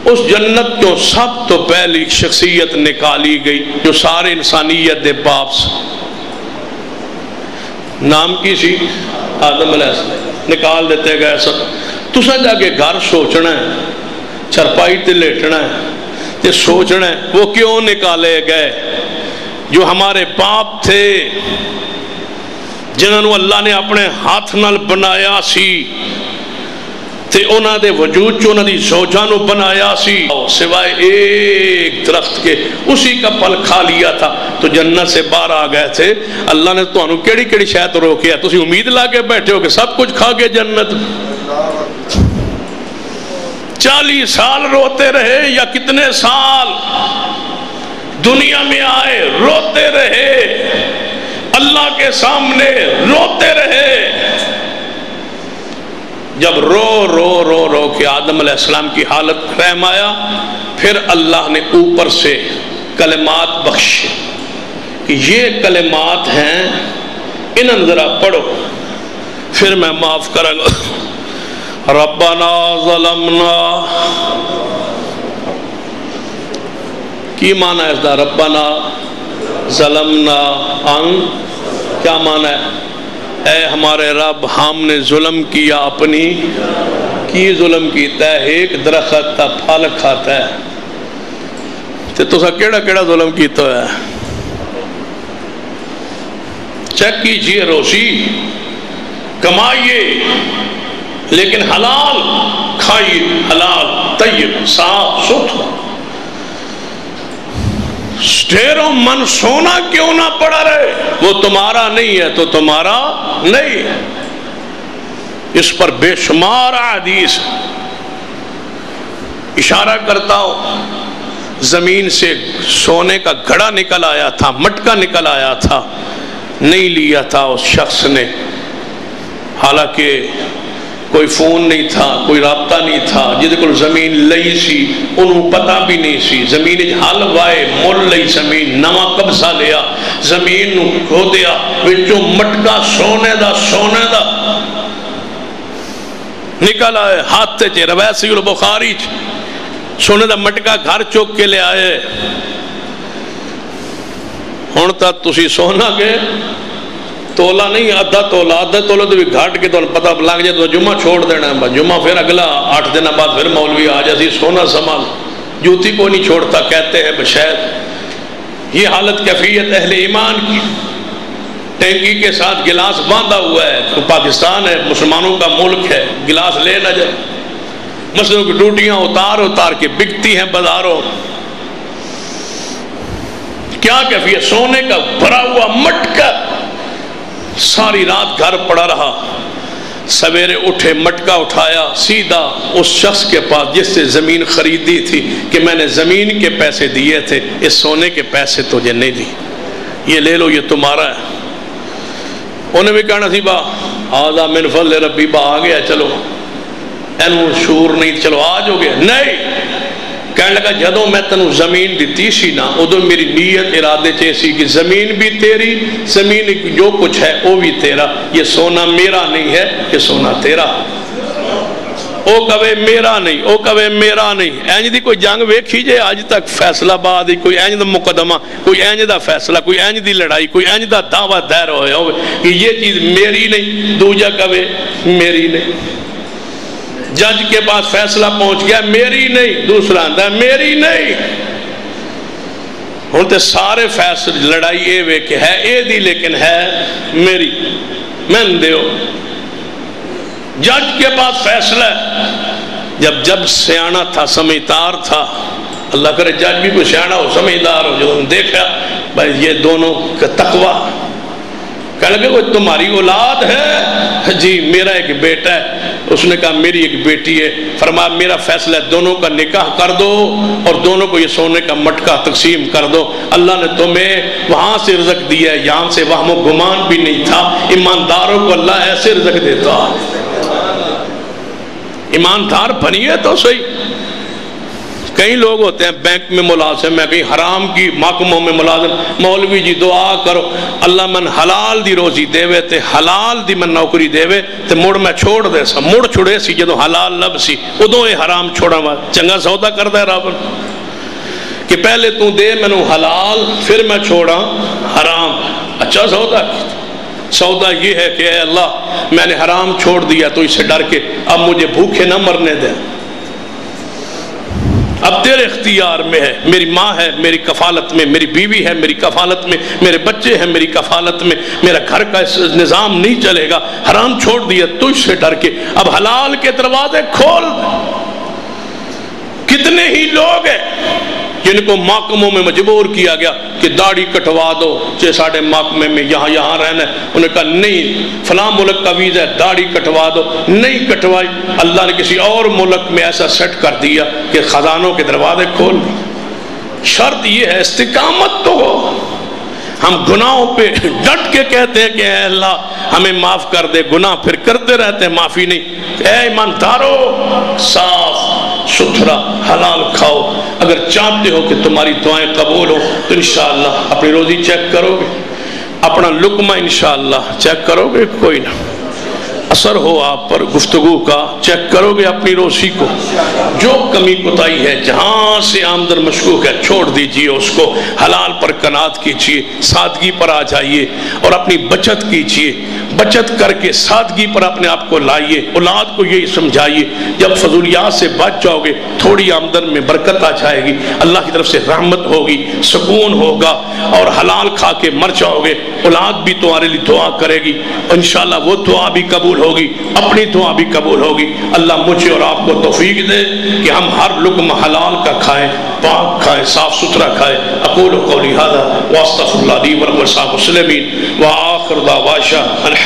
اس جنت کو سب تو پہلی شخصیت نکالی گئی جو سارے انسانیت دے باپ سے نام کی سی؟ آدم علیہ السلام۔ نکال دیتے گئے سب۔ تسا جا کے گھر سوچنا ہے۔ چرپائی تے لیٹنا ہے۔ تے سوچنا ہے، وہ کیوں نکالے گئے؟ جو ہمارے باپ تھے، جنہوں اللہ نے اپنے ہاتھ نال بنایا سی، تے انہ دے وجود چو انہ دی سوجانو بنایا سی۔ سوائے ایک درخت کے، اسی کا پل کھا لیا تھا۔ تو جنت سے بار آ گئے تھے۔ اللہ نے تو انہوں کیڑی کیڑی شاید روکیا۔ تو اسی امید لا کے بیٹھے ہو کہ سب کچھ کھا گئے جنت۔ چالی سال روتے رہے یا کتنے سال؟ دنیا میں آئے، روتے رہے۔ اللہ کے سامنے روتے رہے۔ جب رو رو رو رو کے آدم علیہ السلام کی حالت فہم آیا، پھر اللہ نے اوپر سے کلمات بخش یہ کلمات ہیں انہوں ذرا پڑھو۔ پھر میں معاف کروں گا۔ ربنا ظلمنا کی معنی ہے اس دا ربنا ظلمنا ان؟ کیا معنی ہے؟ اے ہمارے رب، ہم نے ظلم کیا اپنی۔ کی ظلم کیتا ہے ایک درخت تا پھل کھاتا ہے۔ تے تو سا کیڑا کیڑا ظلم کیتا ہے؟ چیک کیجیے روشی کمائیے۔ لیکن حلال کھائیے۔ حلال، طیب، صاف ستھرا ڈھیروں من سونا کیوں نہ پڑا رہے؟ وہ تمہارا نہیں ہے تو تمہارا نہیں ہے۔ اس پر بے شمار حدیث اشارہ کرتا ہو زمین سے سونے کا گھڑا نکل آیا تھا، مٹکا نکل آیا تھا۔ نہیں لیا تھا اس شخص نے۔ حالانکہ کوئی فون نہیں تھا، کوئی رابطہ نہیں تھا جہد کو زمین لئی سی انہوں پتہ بھی نہیں سی۔ زمین حل وائے، مل لئی زمین نوا قبضہ لیا۔ زمین نو کھو دیا، وچوں مٹکا سونے دا سونے دا۔ نکل آئے ہاتھ تے رویسی البخاری سونے دا مٹکا گھر چوک کے لے آئے۔ ہون تا تسی سونا کے تولا نہیں آدھا تولا آدھا تولا تو بھی گھاٹ کے تو پتہ لگ جائے تو جمعہ چھوڑ دینا ہے جمعہ پھر اگلا آٹھ دن بعد پھر مولوی آ جاتی سونا سمال جوتی کو نہیں چھوڑتا کہتے ہیں بشید یہ حالت کیفیت اہل ایمان کی ٹینکی کے ساتھ گلاس باندھا ہوا ہے تو پاکستان ہے مسلمانوں کا ملک ہے گلاس لے نہ جائے مسلموں کی ٹوٹیاں اتار اتار کے بکتی ہیں بازاروں کیا کیفیت سونے کا بھرا ہوا مٹکا ساری رات گھر پڑا رہا۔ سویرے اٹھے، مٹکا اٹھایا، سیدھا اس شخص کے پاس جس سے زمین خریدی تھی کہ میں نے زمین کے پیسے دیے تھے، اس سونے کے پیسے تجھے نہیں دی۔ یہ لے لو، یہ تمہارا ہے۔ انہیں بھی کہنا سی با آدھا من فضل ربی با آ گیا، چلو۔ اینو شور نہیں، چلو، آج ہو گیا۔ نہیں! کہنے لگا جدو میں تنو زمین دیتی سی نا ادو میری نیت ارادے چیسی کہ زمین بھی تیری، زمین جو کچھ ہے وہ بھی تیرا، یہ سونا میرا نہیں ہے، یہ سونا تیرا او کبے میرا نہیں او کبے میرا نہیں. اینج دی کوئی جنگ ویکھی جے، آج تک فیصلہ بعد کوئی اینج دا مقدمہ، کوئی اینج دا فیصلہ، کوئی اینج دی لڑائی، کوئی اینج دا دعوت دیر ہوئے ہوئے، کہ یہ چیز میری نہیں دو جا کبے میری نہیں. جج کے پاس فیصلہ پہنچ گیا، میری نہیں، دوسرا آتا ہے میری نہیں۔ ہوں تو سارے فیصلے لڑائی اے وے کہ ہے، اے دی لیکن ہے میری۔ میں دیو۔ جج کے پاس فیصلہ ہے۔ جب جب سیانا تھا، سمیتار تھا۔ اللہ کرے جج بھی کوئی سیانا ہو، سمیتار ہو، جو دیکھا، بھائی یہ دونوں کا تقوی۔ کہنے لگے وہ تمہاری اولاد ہے؟ جی میرا ایک بیٹا ہے. اس نے کہا، میری ایک بیٹی ہے. فرمایا، میرا فیصلہ دونوں کا نکاح کر دو اور دونوں کو یہ سونے کا مٹکا تقسیم کر دو۔ اللہ نے تمہیں وہاں سے رزق دیا ہے، یہاں سے وہاں گمان بھی نہیں تھا۔ ایمانداروں کو اللہ ایسے رزق دیتا۔ ایماندار بنیے تو صحیح۔ کئی لوگ ہوتے ہیں بینک میں ملازم ہے کہیں حرام کی محکموں میں ملازم۔ مولوی جی دعا کرو، اللہ من حلال دی روزی دے وے تے حلال دی من نوکری دے وے تے مڑ میں چھوڑ دے سا۔ مڑ چھوڑے سی جدو حلال لب سی ادو یہ حرام چھوڑا وا چنگا سودا کر دے رب۔ کہ پہلے تو دے مینو حلال، پھر میں چھوڑا حرام۔ اچھا سودا سودا یہ ہے کہ اے اللہ، میں نے حرام چھوڑ دیا تو اسے ڈر کے اب مجھے بھوکے نہ مرنے دے اب تیرے اختیار میں ہے، میری ماں ہے، میری کفالت میں، میری بیوی ہے، میری کفالت میں، میرے بچے ہیں، میری کفالت میں، میرا گھر کا نظام نہیں چلے گا۔ حرام چھوڑ دیا تجھ سے ڈر کے۔ اب حلال کے دروازے کھول۔ کتنے ہی لوگ ہیں جن کو محکموں میں مجبور کیا گیا کہ داڑھی کٹوا دو چاہے ساڑھے محکمے میں یہاں یہاں رہنا ہے انہیں کہا نہیں، فلاں ملک کا ویزا ہے، داڑھی کٹوا دو، نہیں کٹوائی اللہ نے کسی اور ملک میں ایسا سیٹ کر دیا کہ خزانوں کے دروازے کھول دی شرط یہ ہے، استقامت تو ہو۔ ہم گناہوں پہ ڈٹ کے کہتے ہیں کہ اے اللہ، ہمیں معاف کر دے، گناہ پھر کرتے رہتے ہیں، معافی نہیں۔ اے ایماندارو، صاف۔ ستھرا حلال کھاؤ۔ اگر چاہتے ہو کہ تمہاری دعائیں قبول ہو تو انشاءاللہ اپنی روزی چیک کرو گے۔ اپنا لکمہ انشاءاللہ چیک کرو گے، کوئی نہ۔ اثر ہو آپ پر، گفتگو کا چیک کرو گے اپنی روسی کو۔ جو کمی کتائی ہے، جہاں سے آمدن مشکوک ہے، چھوڑ دیجیے اس کو۔ حلال پر کنات کیجیے، سادگی پر آ جائیے اور اپنی بچت کیجیے۔ بچت کر کے سادگی پر اپنے آپ کو لائیے، اولاد کو یہی سمجھائیے، جب فضولیات سے بچ جاؤ گے، تھوڑی آمدن میں برکت آ جائے گی، اللہ کی طرف سے رحمت ہوگی، سکون ہوگا اور حلال کھا کے مر جاؤ گے۔ اولاد بھی تمہارے لیے دعا کرے گی، انشاءاللہ وہ دعا بھی قبول ہوگی، اپنی دعا بھی قبول ہوگی۔ اللہ مجھے اور آپ کو توفیق دے کہ ہم ہر لکم حلال کا کھائیں، پاک کھائیں، صاف ستھرا کھائیں۔ اقول قولی هذا واستغفر الله لي ولكم ولسائر واخر دعوانا